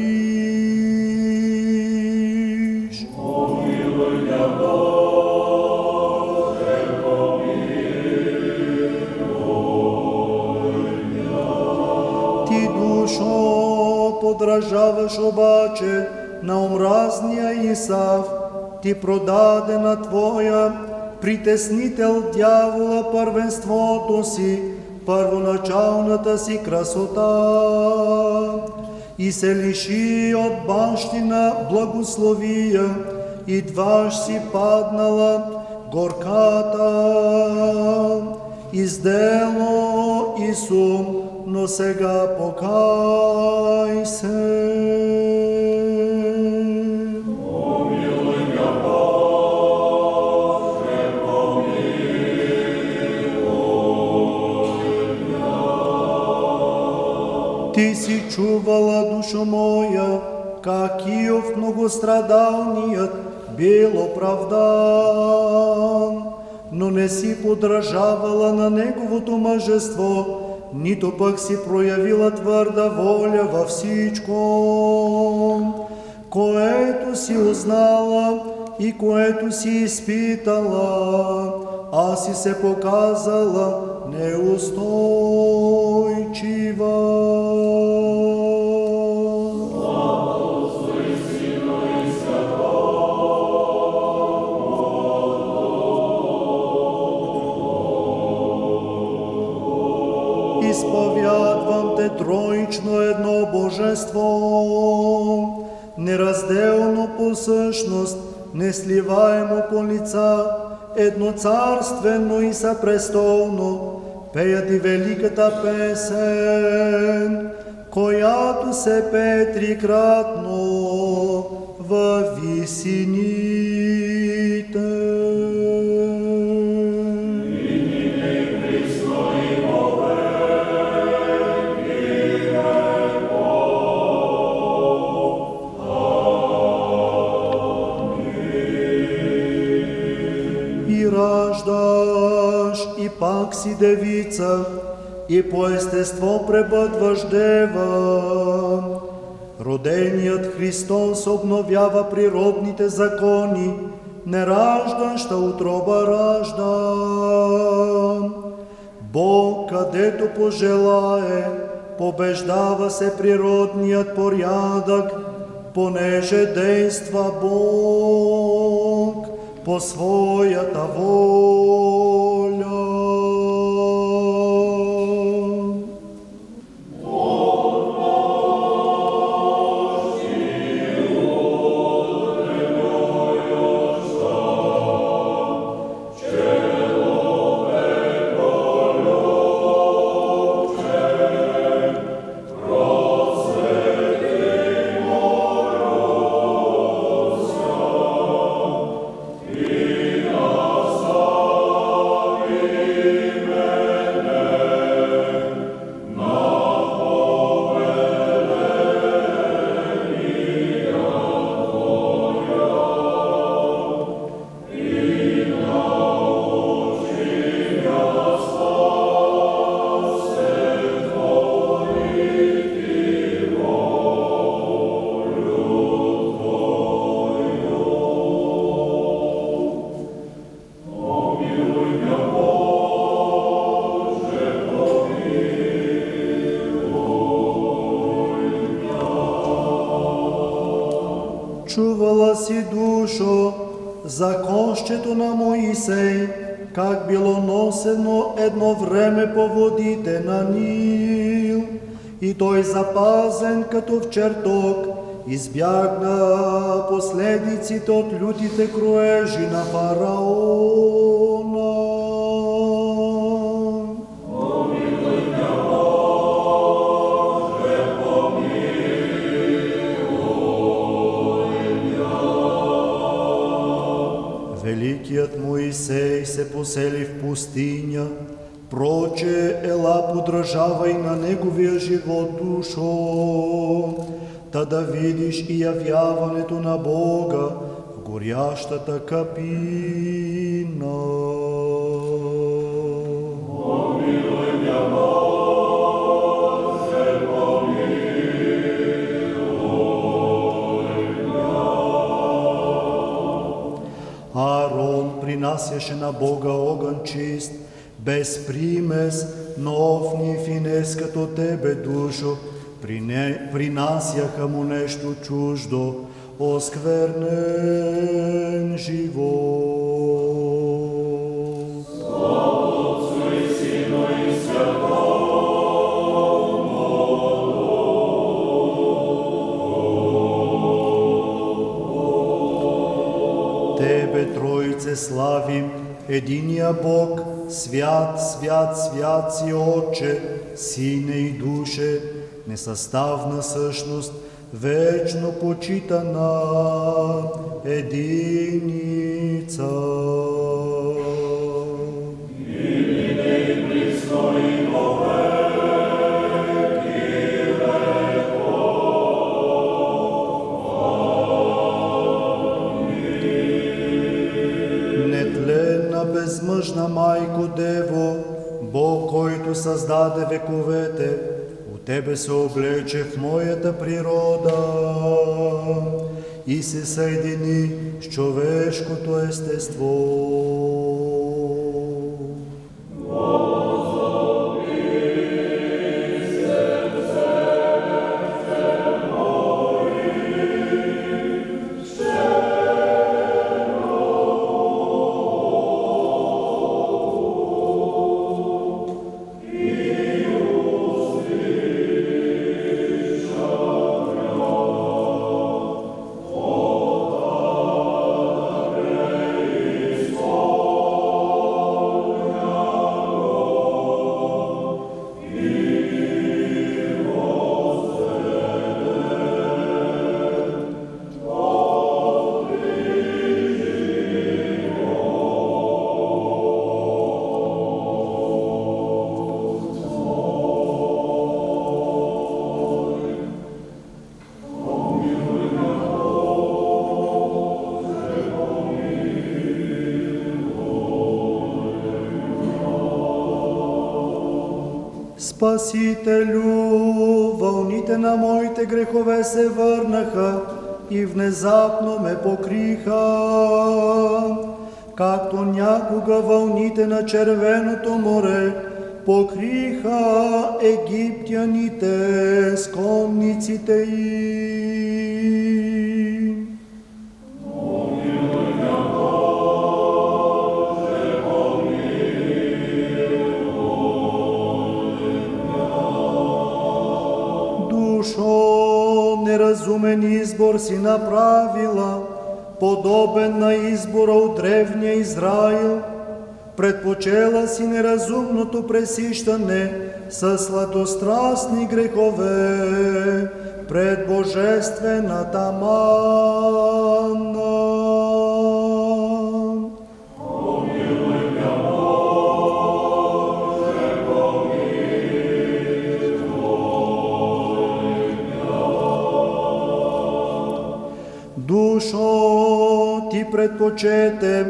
S1: Ти продадена твоя, притеснител дявола първенството си, първоначалната си красота и се лиши от бащина благословия, и дваш си паднала горката. Издело и сум, но сега покай се. Ти си чувала, душо моя, как Иов многострадалният бил оправдан, но не си подражавала на неговото мъжество, нито пък си проявила твърда воля във всичко, което си узнала и което си изпитала, а си се показала неустойчива. Троично едно божество, неразделно по същност, несливаемо по лица, едноцарствено и съпрестолно, пеят и великата песен, която се пее трикратно във висините. Пак си девица, и по естество пребъдваш дева. Роденият Христос обновява природните закони, нераждаща утроба ражда. Бог, където пожелае, побеждава се природният порядък, понеже действа Бог по своята воля. Запазен като в чертог, избягна последиците от лютите кроежи на фараона. Великият Моисей се посели в проче ела подражавай на Неговия живот душо, та да видиш и явяването на Бога в горящата капина. Помилуй мя Арон принасяше на Бога огън чист, без примес, нов ни финес като Тебе, душо, принасяха му нещо чуждо, осквернен живот. Тебе, Троице, славим, единия Бог, свят, свят, свят си, Отче, Сине и Душе, несъставна същност, вечно почитана единица. Безмъжна майко Дево, Бог, който създаде вековете, от Тебе се облече в моята природа и се съедини с човешкото естество. Спасителю, вълните на моите грехове се върнаха и внезапно ме покриха, както някога вълните на червеното море покриха египтяните с конниците си направила, подобен на избора от древния Израил. Предпочела си неразумното пресищане с сладострастни грехове пред божествената манна. Душо, ти предпочете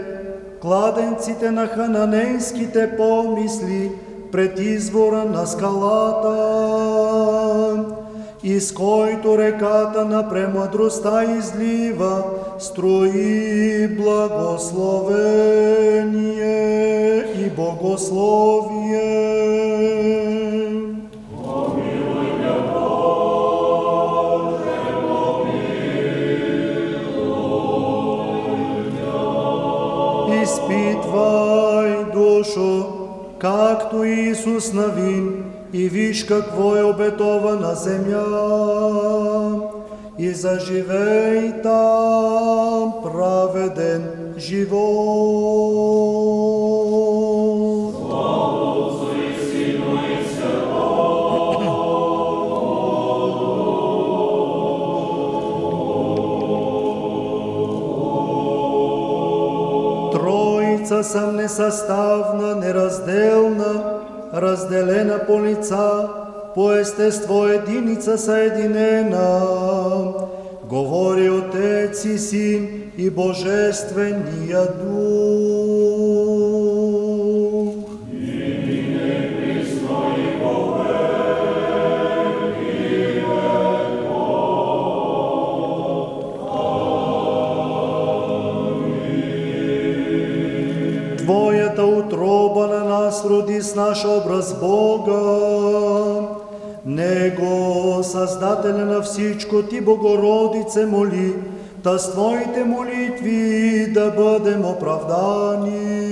S1: кладенците на хананейските помисли пред извора на скалата, из който реката на премъдростта излива, строи благословение и богословие. Душо, както Исус Навин, и виж какво е обетована земя. И заживей там праведен живот. Троица съм несъставна, неразделна, разделена по лица, по естество единица съединена. Говори Отец и Син и Божествения Дух. Образ Бога. Него, Създателя на всичко, ти, Богородице, моли, та с Твоите молитви да бъдем оправдани.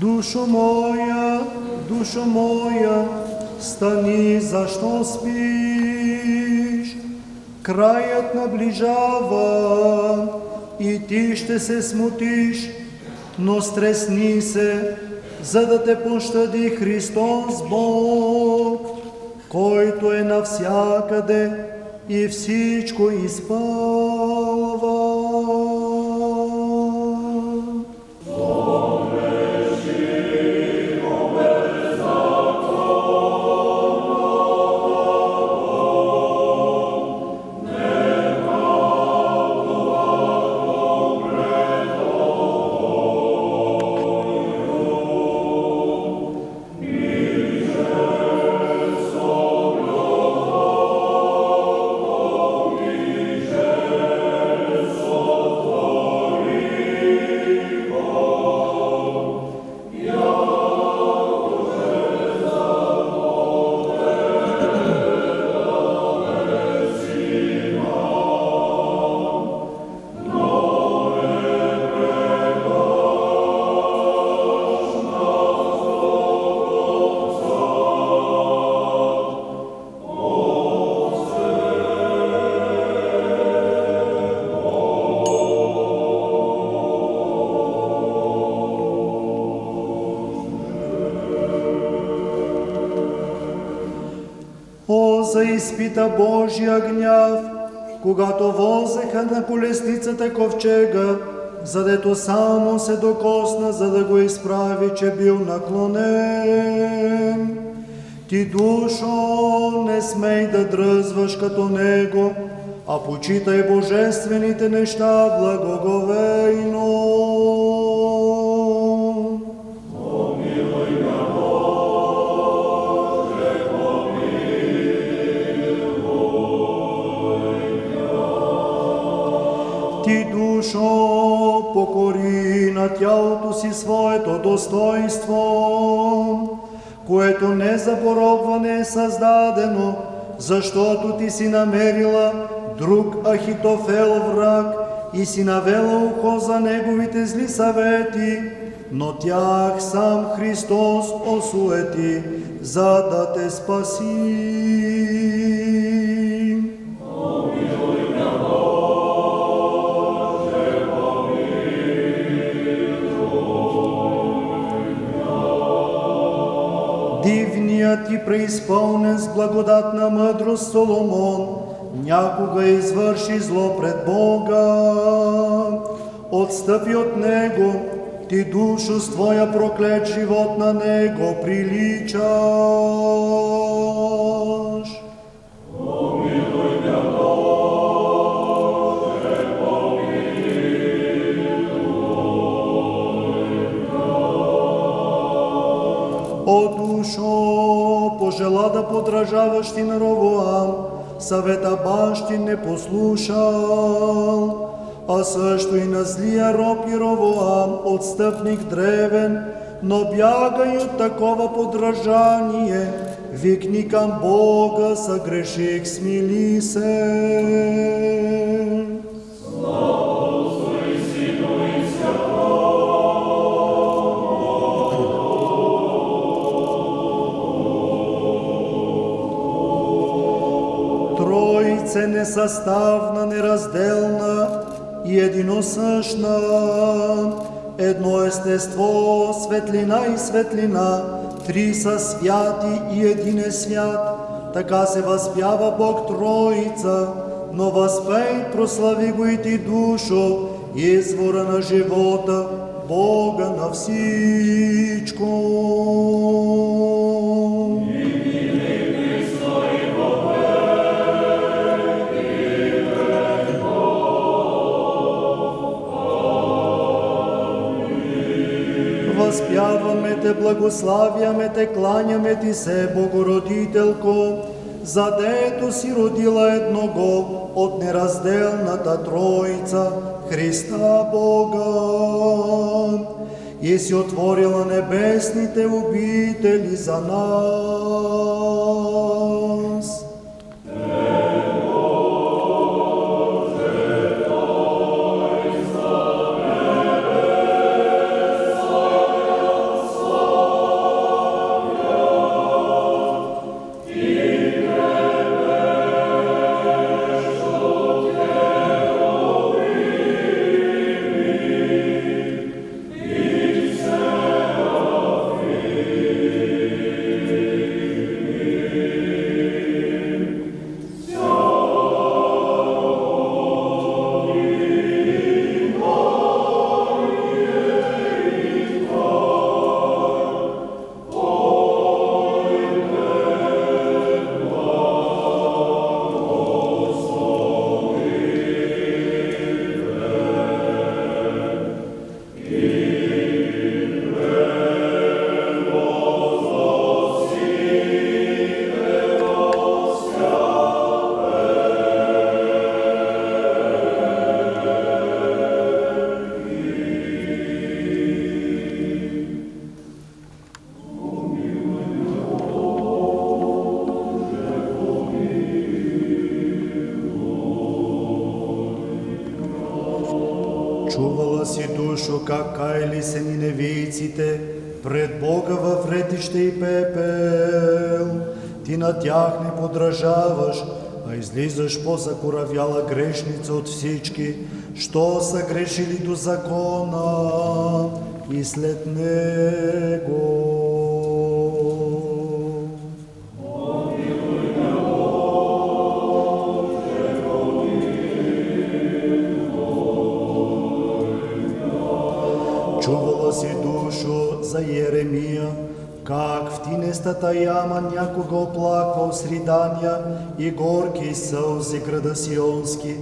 S1: Душо моя, душо моя, стани, защо спиш? Краят наближава и ти ще се смутиш, но стресни се, за да те пощади Христос Бог, който е навсякъде и всичко изпълва. Заизпита Божия гняв, когато возеха на колесницата ковчега, задето само се докосна, за да го изправи, че бил наклонен. Ти, душо, не смей да дръзваш като него, а почитай божествените неща благоговейно. Си своето достоинство, което не за поробване е създадено, защото ти си намерила друг Ахитофел враг и си навела ухо за неговите зли съвети, но тях сам Христос осуети, за да те спаси. Дивният и преизпълнен с благодатна мъдрост Соломон някога извърши зло пред Бога. Отстъпи от него, ти душо с твоя проклет живот на него приличаш. Пожела да подражаваш ти на Ровоам, съвета бащи не послушал, а също и на злия роб и Ровоам, отстъпник древен, но бягай от такова подражание, викни към Бога, съгреших, смили се. Троице несъставна, неразделна и единосъщна, едно естество, светлина и светлина, три са святи и един е свят, така се възпява Бог Троица, но възпей, прослави го и ти душо, извора на живота, Бога на всичко. Възпяваме те, благославяме те, кланяме ти се, Богородителко, за дето си родила едного от неразделната Троица, Христа Бога. И си отворила небесните обители за нас. По-закоравяла грешница от всички, що са грешили до закона и след него. Чувала си душо за Еремия, как в тинестата яма някога оплаквал с ридания и горки сълзи града Сионски,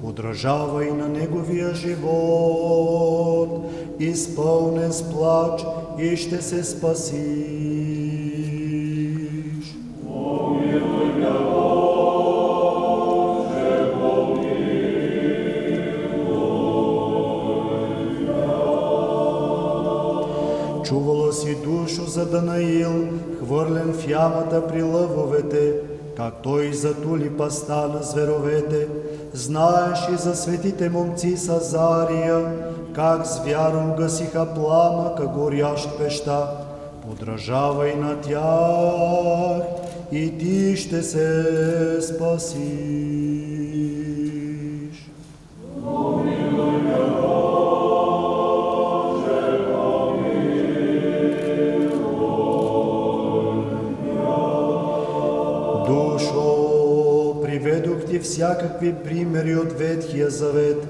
S1: подражава и на неговия живот, изпълнен с плач и ще се спасиш. В ямата при лъвовете, как той затули паста на зверовете, знаеш и за светите момци Сазария, как с вяра угасиха пламъка горящ пеща. Подражавай на тях и ти ще се спасиш. Всякакви примери от Ветхия завет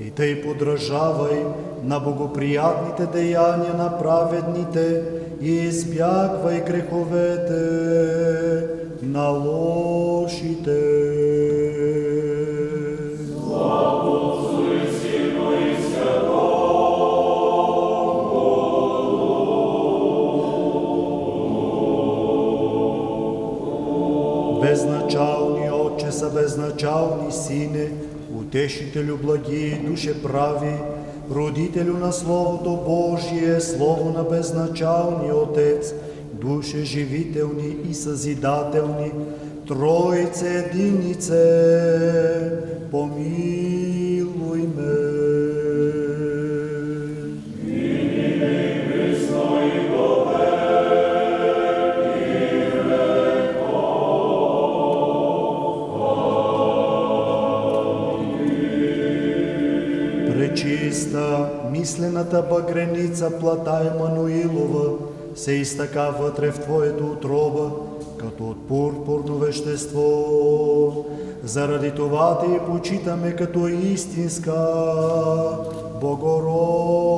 S1: и тъй подражавай на богоприятните деяния на праведните и избягвай греховете на лошите. Са безначални Сине, утешителю благи, душе прави, родителю на Словото Божие, Слово на безначални Отец, душе живителни и съзидателни, Троице единице, помилуй мислената багреница Плата Емануилова се изтъка вътре в Твоето отроба, като от пурпурно вещество. Заради това те и почитаме като истинска Богородица.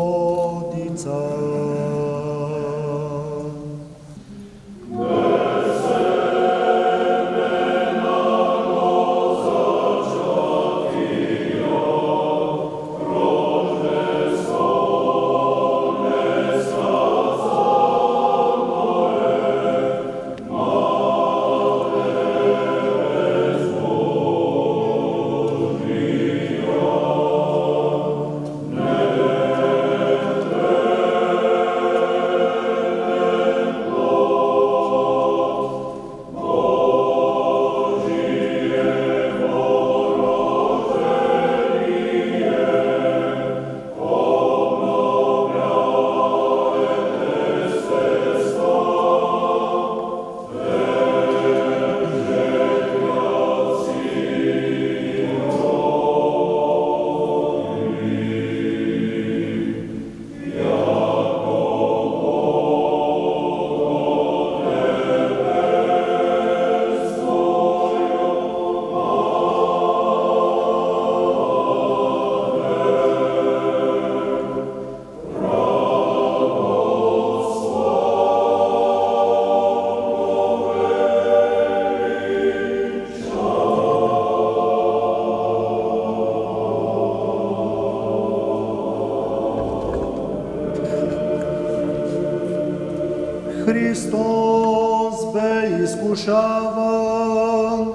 S1: Бе изкушаван,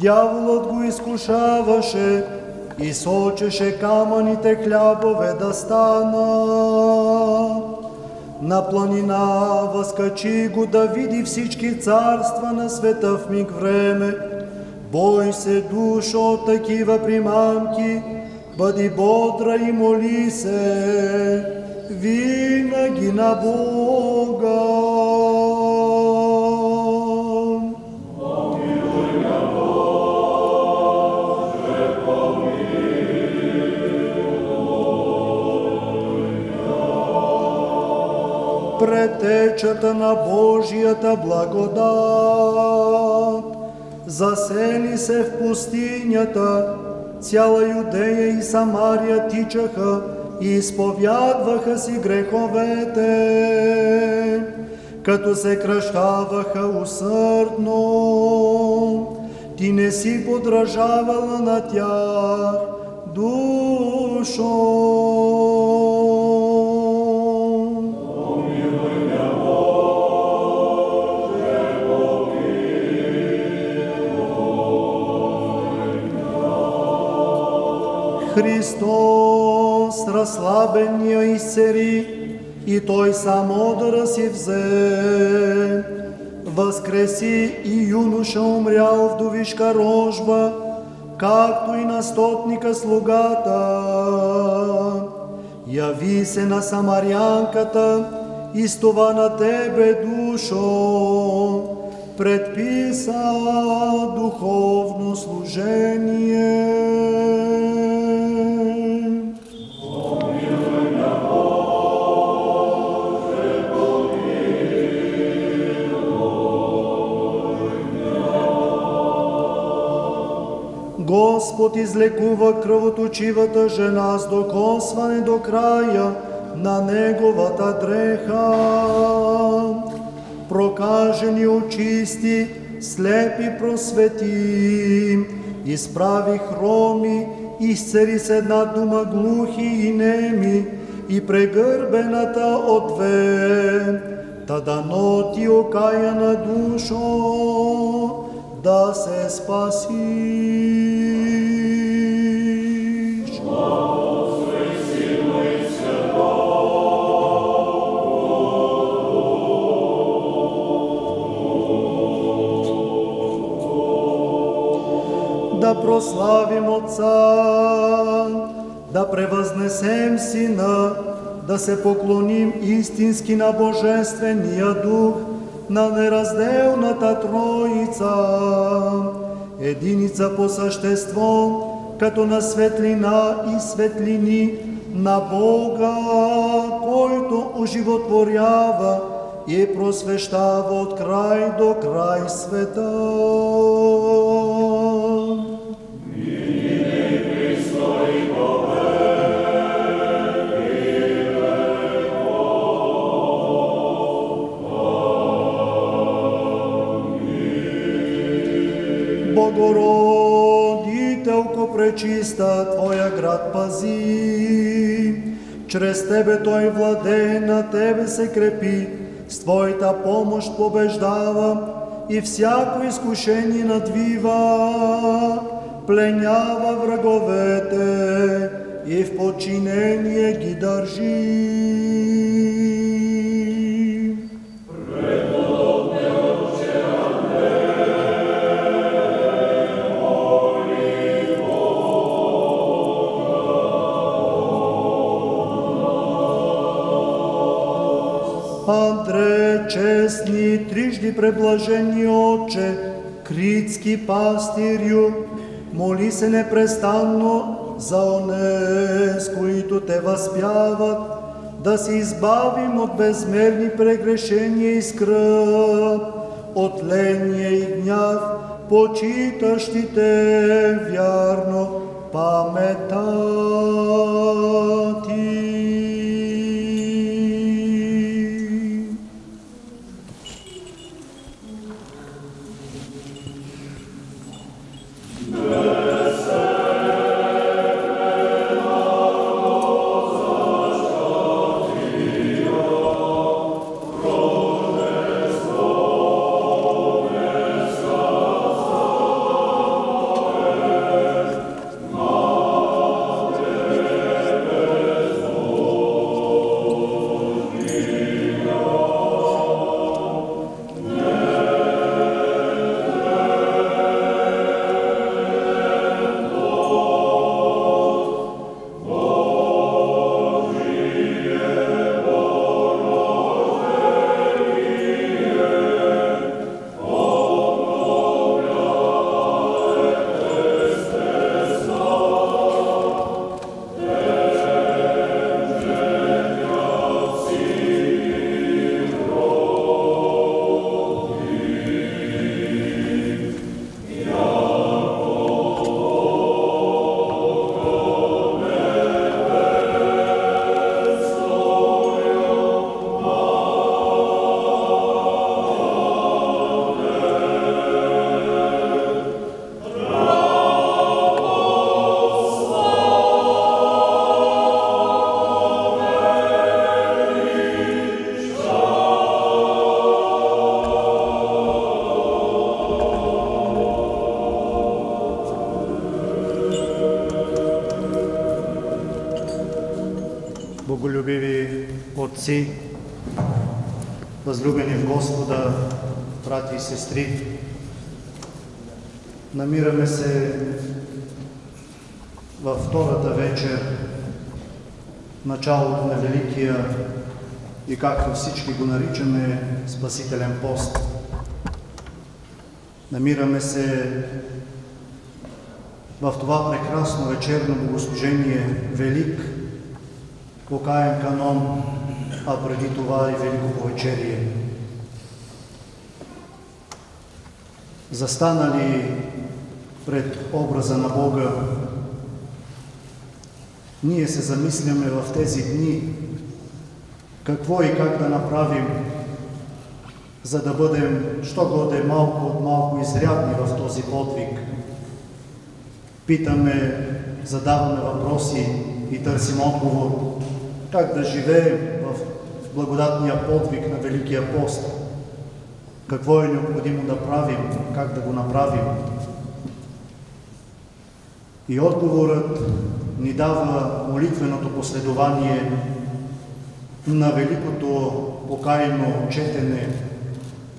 S1: дяволът го изкушаваше и сочеше камъните хлябове да стана. На планина възкачи го да види всички царства на света в миг време. Бой се, душо, от такива примамки, бъди бодра и моли се винаги на Бога. Претечата на Божията благодат засели се в пустинята, цяла Юдея и Самария тичаха и изповядваха си греховете, като се кръщаваха усърдно. Ти не си подражавала на тях, душо. Христос разслабения изцери и Той сам одъра си взе. Възкреси и юноша умрял в довишка рожба, както и на стотника слугата. Яви се на самарянката и с това на тебе, душо, предписа духовно служение. Господ излекува кръвоточивата жена с докосване до края на неговата дреха. Прокажени очисти, слепи просвети, изправи хроми, изцери с една дума глухи и неми, и прегърбената от две, та дано ти окаяна душо, да се спасиш. Да прославим Отца, да превъзнесем Сина, да се поклоним истински на Божествения Дух, на неразделната Троица, единица по същество, като на светлина и светлини на Бога, който оживотворява и просвещава от край до край света. Пречиста, Твоя град пази. Чрез Тебе Той владее, на Тебе се крепи, с Твоята помощ побеждава и всяко изкушение надвива, пленява враговете и в подчинение ги държи. Трижди преблажени Отче, критски пастирю, моли се непрестанно за оне, с които те възпяват, да се избавим от безмерни прегрешения и скръп, от ление и гняв, почитащите вярно памета сестри, намираме се във втората вечер, началото на Великия и както всички го наричаме Спасителен пост. Намираме се в това прекрасно вечерно богослужение Велик, покаен канон, а преди това и Велико повечерие. Застанали пред образа на Бога, ние се замисляме в тези дни какво и как да направим, за да бъдем, що годе малко от малко изрядни в този подвиг. Питаме, задаваме въпроси и търсим отговор, как да живеем в благодатния подвиг на Великия пост, какво е необходимо да правим, как да го направим. И отговорът ни дава молитвеното последование на великото покайно четене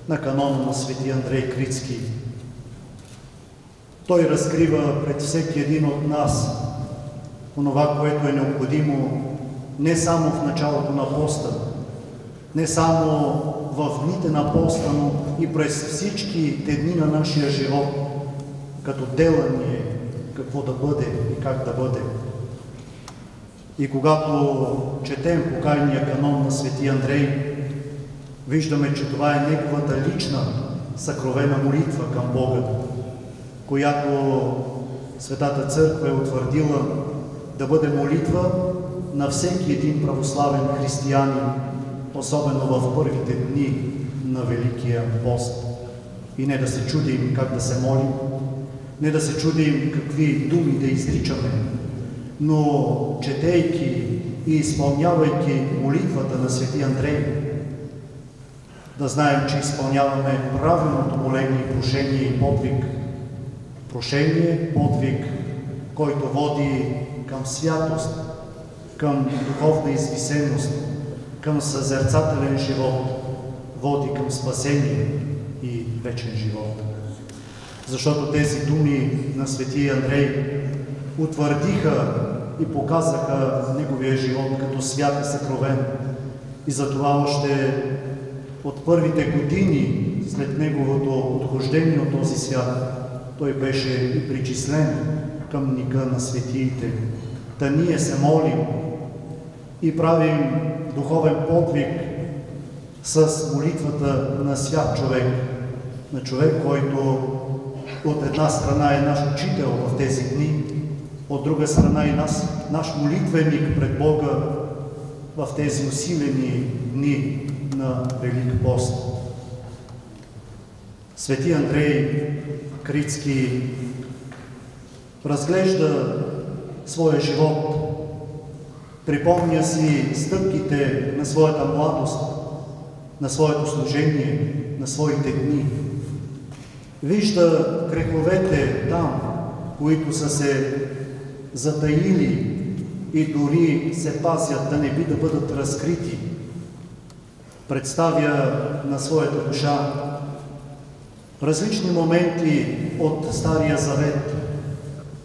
S1: на канона на свети Андрей Крицки. Той разкрива пред всеки един от нас онова, което е необходимо не само в началото на поста, не само в дните на поста, но и през всички те дни на нашия живот, като дела ни е какво да бъде и как да бъде. И когато четем покайния канон на свети Андрей, виждаме, че това е неговата лична съкровена молитва към Бога, която Светата Църква е утвърдила да бъде молитва на всеки един православен християнин, особено в първите дни на Великия пост. И не да се чудим как да се молим, не да се чудим какви думи да изричаме, но четейки и изпълнявайки молитвата на свети Андрей, да знаем, че изпълняваме правилното моление прошение и подвиг. Прошение, подвиг, който води към святост, към духовна извисеност, към съзерцателен живот, води към спасение и вечен живот. Защото тези думи на свети Андрей утвърдиха и показаха неговия живот като свят и съкровен. И затова още от първите години след неговото отхождение от този свят, той беше и причислен към ника на светиите. Та ние се молим и правим духовен подвиг с молитвата на свят човек, на човек, който от една страна е наш учител в тези дни, от друга страна и нас, наш молитвеник пред Бога в тези усилени дни на Велик пост. Свети Андрей Критски разглежда своя живот, припомня си стъпките на своята младост, на своето служение, на своите дни. Вижда греховете там, които са се затаили и дори се пазят да не би да бъдат разкрити. Представя на своята душа различни моменти от Стария Завет,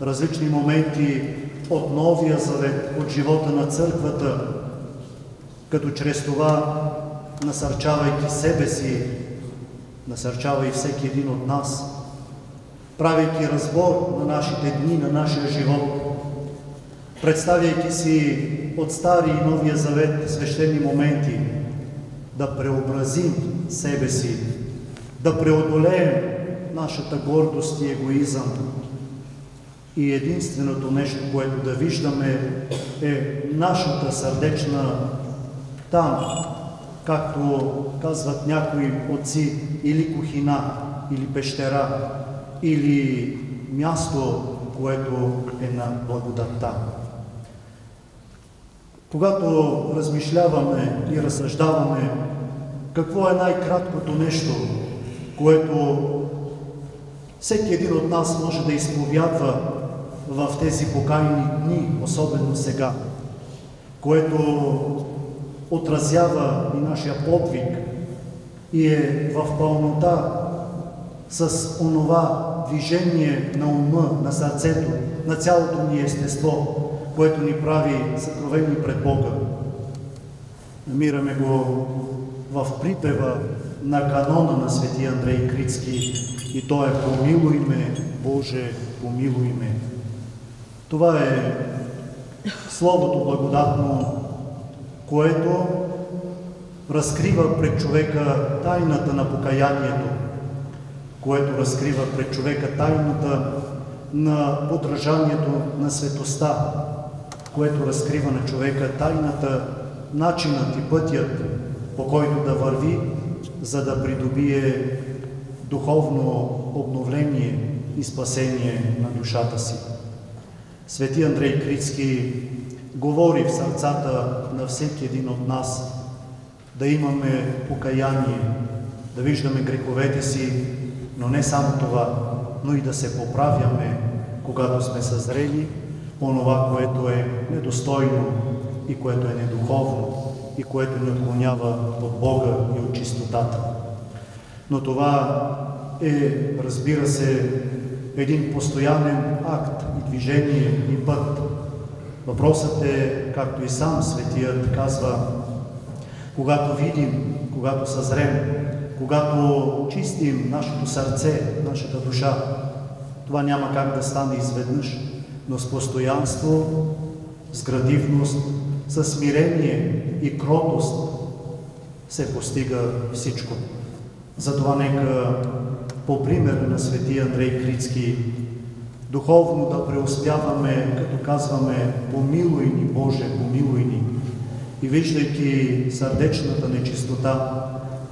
S1: различни моменти от Новия Завет, от живота на църквата, като чрез това, насърчавайки себе си, насърчава и всеки един от нас, правейки разбор на нашите дни, на нашия живот, представяйки си от Стари и Новия Завет свещени моменти, да преобразим себе си, да преодолеем нашата гордост и егоизъм. И единственото нещо, което да виждаме е нашата сърдечна там, както казват някои отци, или кухина, или пещера, или място, което е на благодатта. Когато размишляваме и разсъждаваме какво е най-краткото нещо, което всеки един от нас може да изповядва в тези покайни дни, особено сега, което отразява и нашия подвиг и е в пълнота с онова движение на ума, на сърцето, на цялото ни естество, което ни прави съкровени пред Бога. Намираме го в припева на канона на свети Андрей Критски и то е Помилуй ме, Боже, помилуй ме. Това е Словото благодатно, което разкрива пред човека тайната на покаянието, което разкрива пред човека тайната на подражанието на светоста, което разкрива на човека тайната, начинът и пътят, по който да върви, за да придобие духовно обновление и спасение на душата си. Свети Андрей Критски говори в сърцата на всеки един от нас да имаме покаяние, да виждаме греховете си, но не само това, но и да се поправяме, когато сме съзрели онова, което е недостойно и което е недуховно и което ни отклонява от Бога и от чистотата. Но това е, разбира се, един постоянен акт и движение и път. Въпросът е, както и сам светият казва, когато видим, когато съзрем, когато чистим нашето сърце, нашата душа, това няма как да стане изведнъж, но с постоянство, с градивност, с смирение и кротост се постига всичко. Затова нека по пример на свети Андрей Критски духовно да преуспяваме, като казваме помилуй ни, Боже, помилуй ни. И виждайки сърдечната нечистота,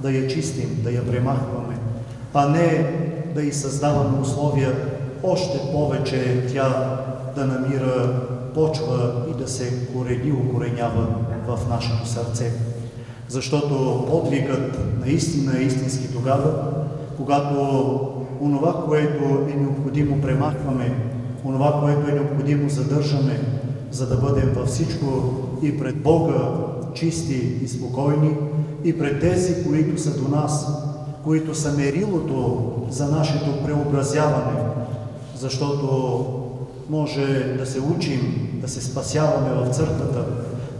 S1: да я чистим, да я премахваме, а не да й създаваме условия още повече тя да намира почва и да се корени, укоренява в нашето сърце. Защото подвигът наистина е истински тогава, когато онова, което е необходимо премахваме, онова, което е необходимо задържаме, за да бъдем във всичко и пред Бога чисти и спокойни, и пред тези, които са до нас, които са мерилото за нашето преобразяване, защото може да се учим, да се спасяваме в църквата,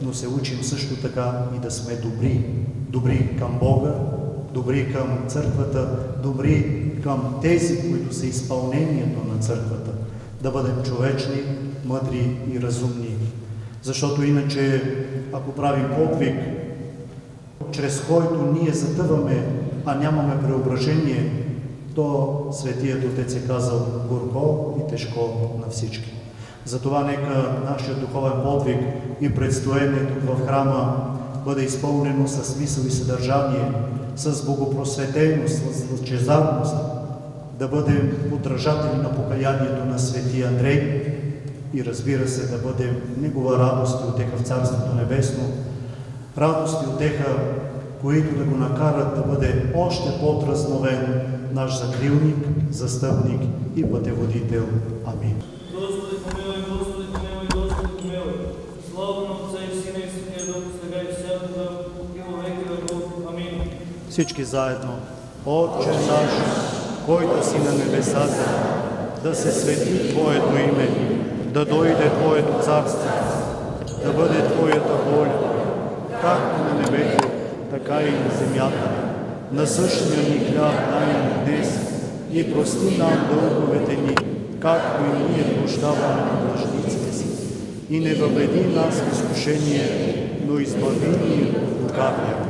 S1: но се учим също така и да сме добри. Добри към Бога, добри към църквата, добри към тези, които са изпълнението на църквата. Да бъдем човечни, мъдри и разумни. Защото иначе, ако правим подвиг, чрез който ние затъваме, а нямаме преображение, то Светият Отец е казал горко и тежко на всички. Затова нека нашия духовен подвиг и предстоението в храма бъде изпълнено с смисъл и съдържание, с богопросветеност, с лъчезарност, да бъдем подражатели на покаянието на свети Андрей и разбира се да бъдем Негова радост и отеха в Царството Небесно, радост и отеха, които да го накарат да бъде още по-дразновен наш закрилник, застъпник и пътеводител. Амин.
S3: Господи помилуй, Господи помилуй, Господи помилуй. Слава на Отца и Сина и Святия Дух, сега и всякога и во веки веков. Амин.
S1: Всички заедно. Отче наш, който си на небесата, да се свети Твоето име, да дойде Твоето царство, да бъде Твоята воля, както на небето, така и на земята. Насъщния ни хляб дай ни днес и прости нам дълговете ни, както и ние прощаваме на длъжниците си. И не въведи нас в изкушение, но избави ни от лукавия.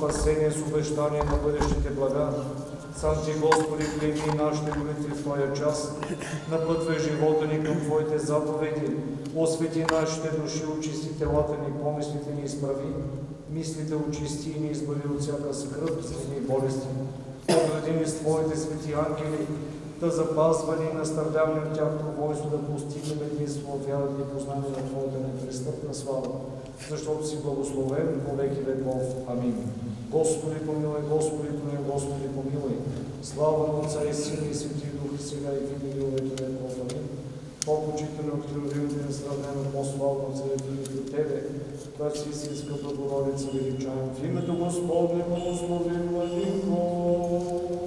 S4: Спасение с обещание на бъдещите блага. Сам ти, Господи, прими нашите молитви в Твоя час, напътвай живота ни към Твоите заповеди, освети нашите души, очисти телата ни, помислите ни изправи, мислите очисти и ни избави от всяка скръп, злини и болести. Огради ни с Твоите свети ангели, да запазвани и наставлявани от тяхното войство, да постигнем единство от вярата и познание на Твоята непрестъпна слава, защото си благословен по веки веков. Амин. Господи помилуй, Господи помилуй, Господи помилуй. Слава на Отца и Сина и Свети Дух, сега и винаги и веков. Амин. По-почитано от херувимите несравнено по-славно царевините от Тебе, която си истинска Богородица, величаем. В името Господне, благослови владико.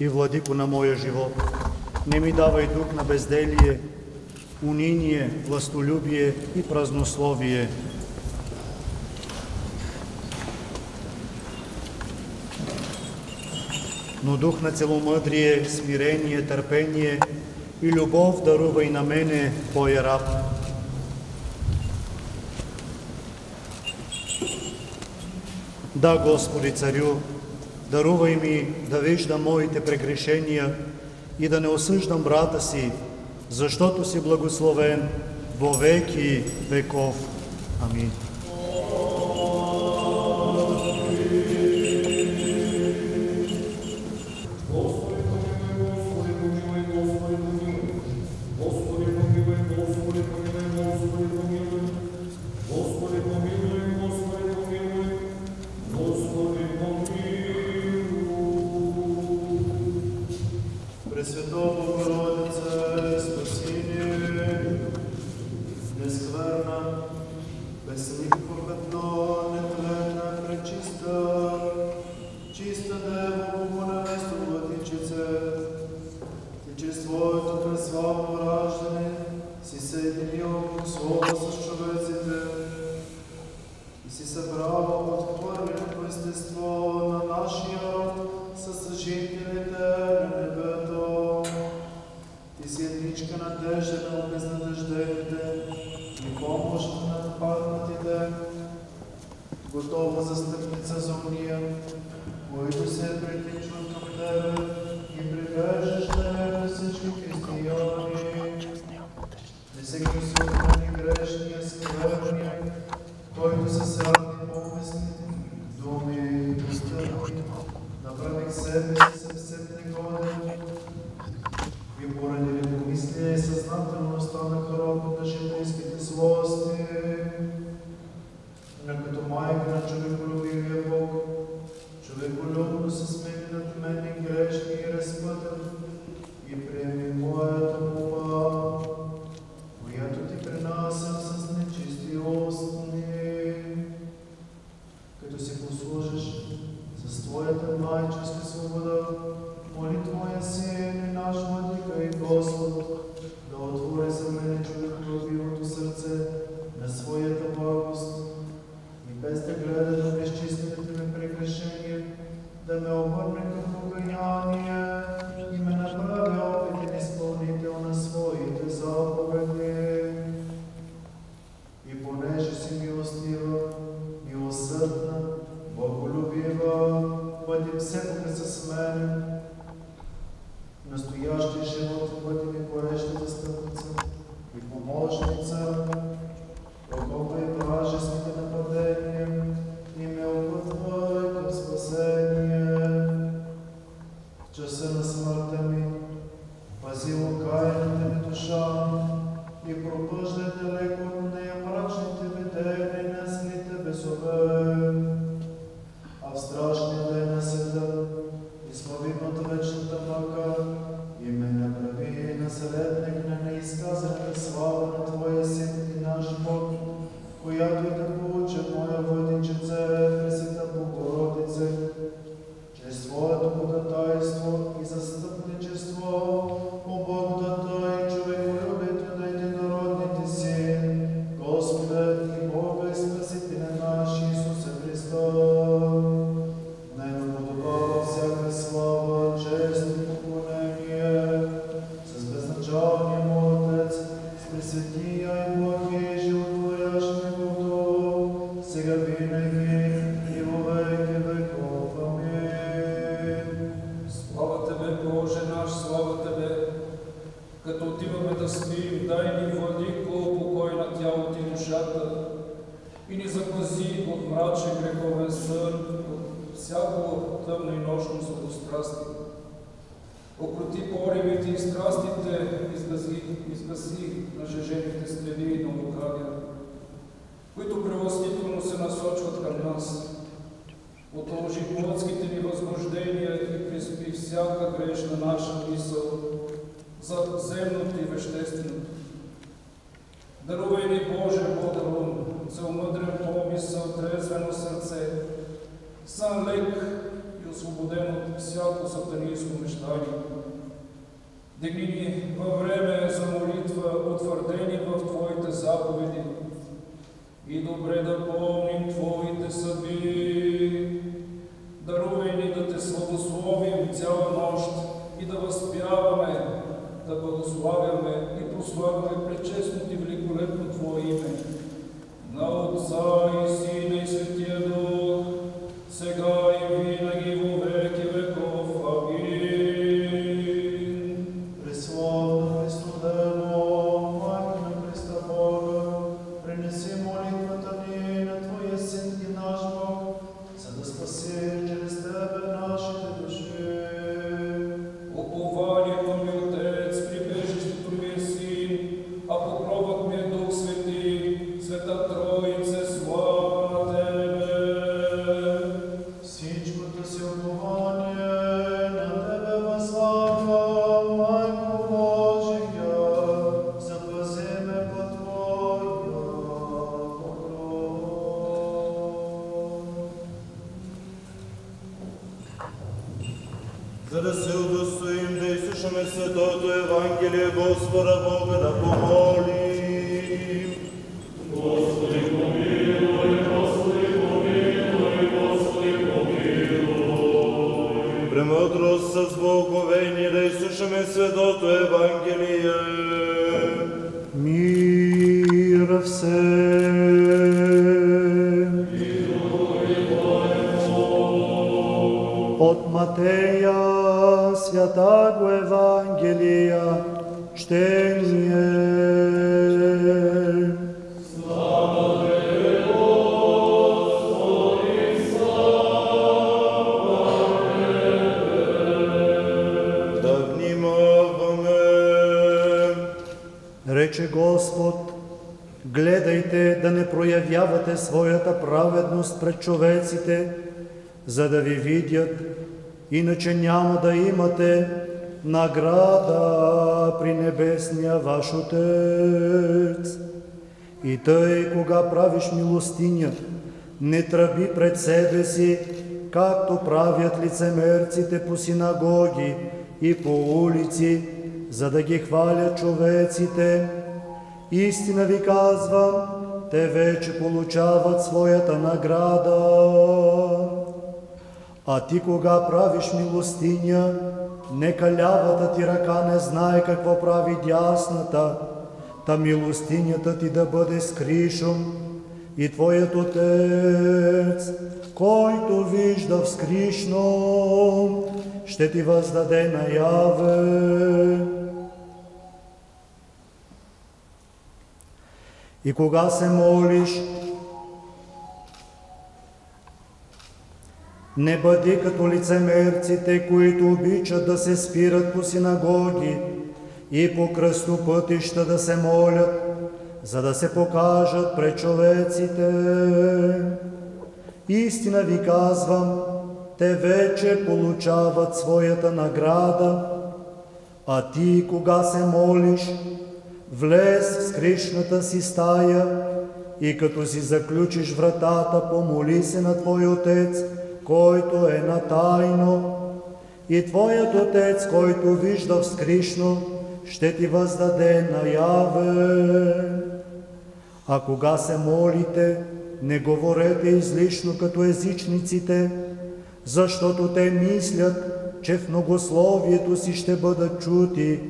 S2: и
S1: владико на моя живот. Не ми давай дух на безделие, униние, властолюбие и празнословие.
S5: Но дух на целомъдрие, смирение, търпение и любов дарувай на мене, Твоя раб. Да, Господи Царю, Дарувай ми да виждам моите прегрешения и да не осъждам брата си, защото си благословен во веки веков. Амин. service за да
S1: ви видят, иначе няма да имате награда при небесния ваш Отец. И тъй, кога правиш милостиня, не тръби пред себе си, както правят лицемерците по синагоги и по улици, за да ги хвалят човеците. Истина ви казвам, те вече получават своята награда. А ти кога правиш милостиня, нека лявата ти ръка не знае какво прави дясната, та милостинята ти да бъде скришом и Твоят Отец, който вижда в скришно, ще ти въздаде наяве. И кога се молиш, не бъди като лицемерците, които обичат да се спират по синагоги и по кръстопътища да се молят, за да се покажат пред човеците. Истина ви казвам, те вече получават своята награда, а ти, кога се молиш, влез в скришната си стая и като си заключиш вратата, помоли се на Твой Отец, който е на тайно. И Твоят Отец, който вижда в скришно, ще ти въздаде наяве. А кога се молите, не говорете излишно като езичниците, защото те мислят, че в многословието си ще бъдат чути.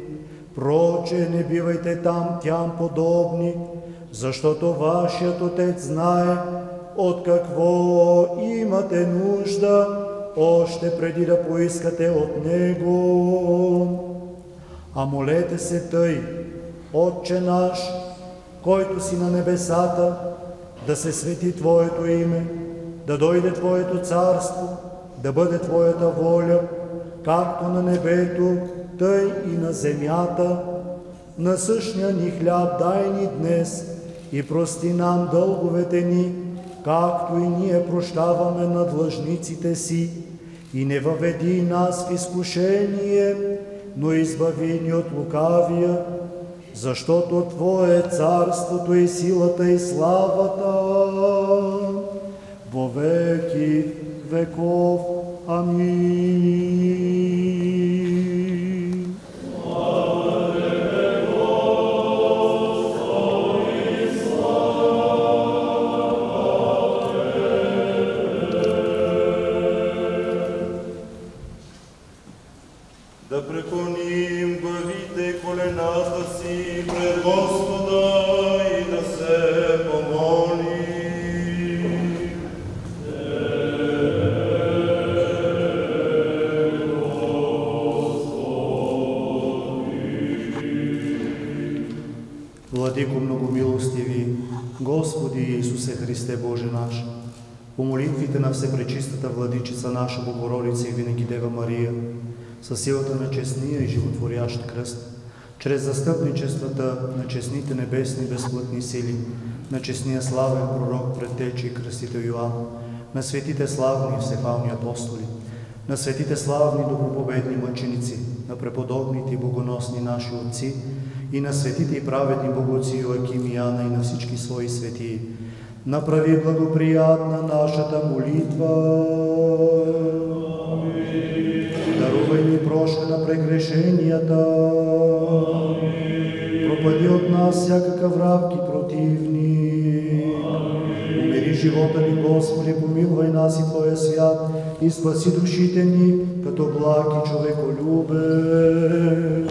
S1: Проче, не бивайте там тям подобни, защото вашият Отец знае от какво имате нужда, още преди да поискате от Него. А молете се тъй, Отче наш, който си на небесата, да се свети Твоето име, да дойде Твоето царство, да бъде Твоята воля, както на небето, тъй и на земята. На същия ни хляб дай ни днес и прости нам дълговете ни, както и ние прощаваме на длъжниците си. И не въведи нас в изкушение, но избави ни от лукавия, защото Твое е царството и силата и славата во веки веков. Амин. Владико многомилостиви, Господи Исусе Христе Боже наш, по молитвите на Всепречистата Владичица наша Богородица и винаги Дева Мария, със силата на честния и животворящ кръст, чрез застъпничествата на честните небесни безплътни сили, на честния славен пророк, предтечи и кръстител Йоанн, на светите славни и всефални апостоли, на светите славни добропобедни мъченици, на преподобните и богоносни наши отци и на светите и праведни богоци Йоаким и Ана и на всички свои светии. Направи благоприятна нашата молитва. Дарувай ни прошка на прегрешенията. Пропади от нас всякакъв враг и противник. Умери живота ни, Господи, помилвай нас и Твоя свят и спаси душите ни, като благ и човеколюбен.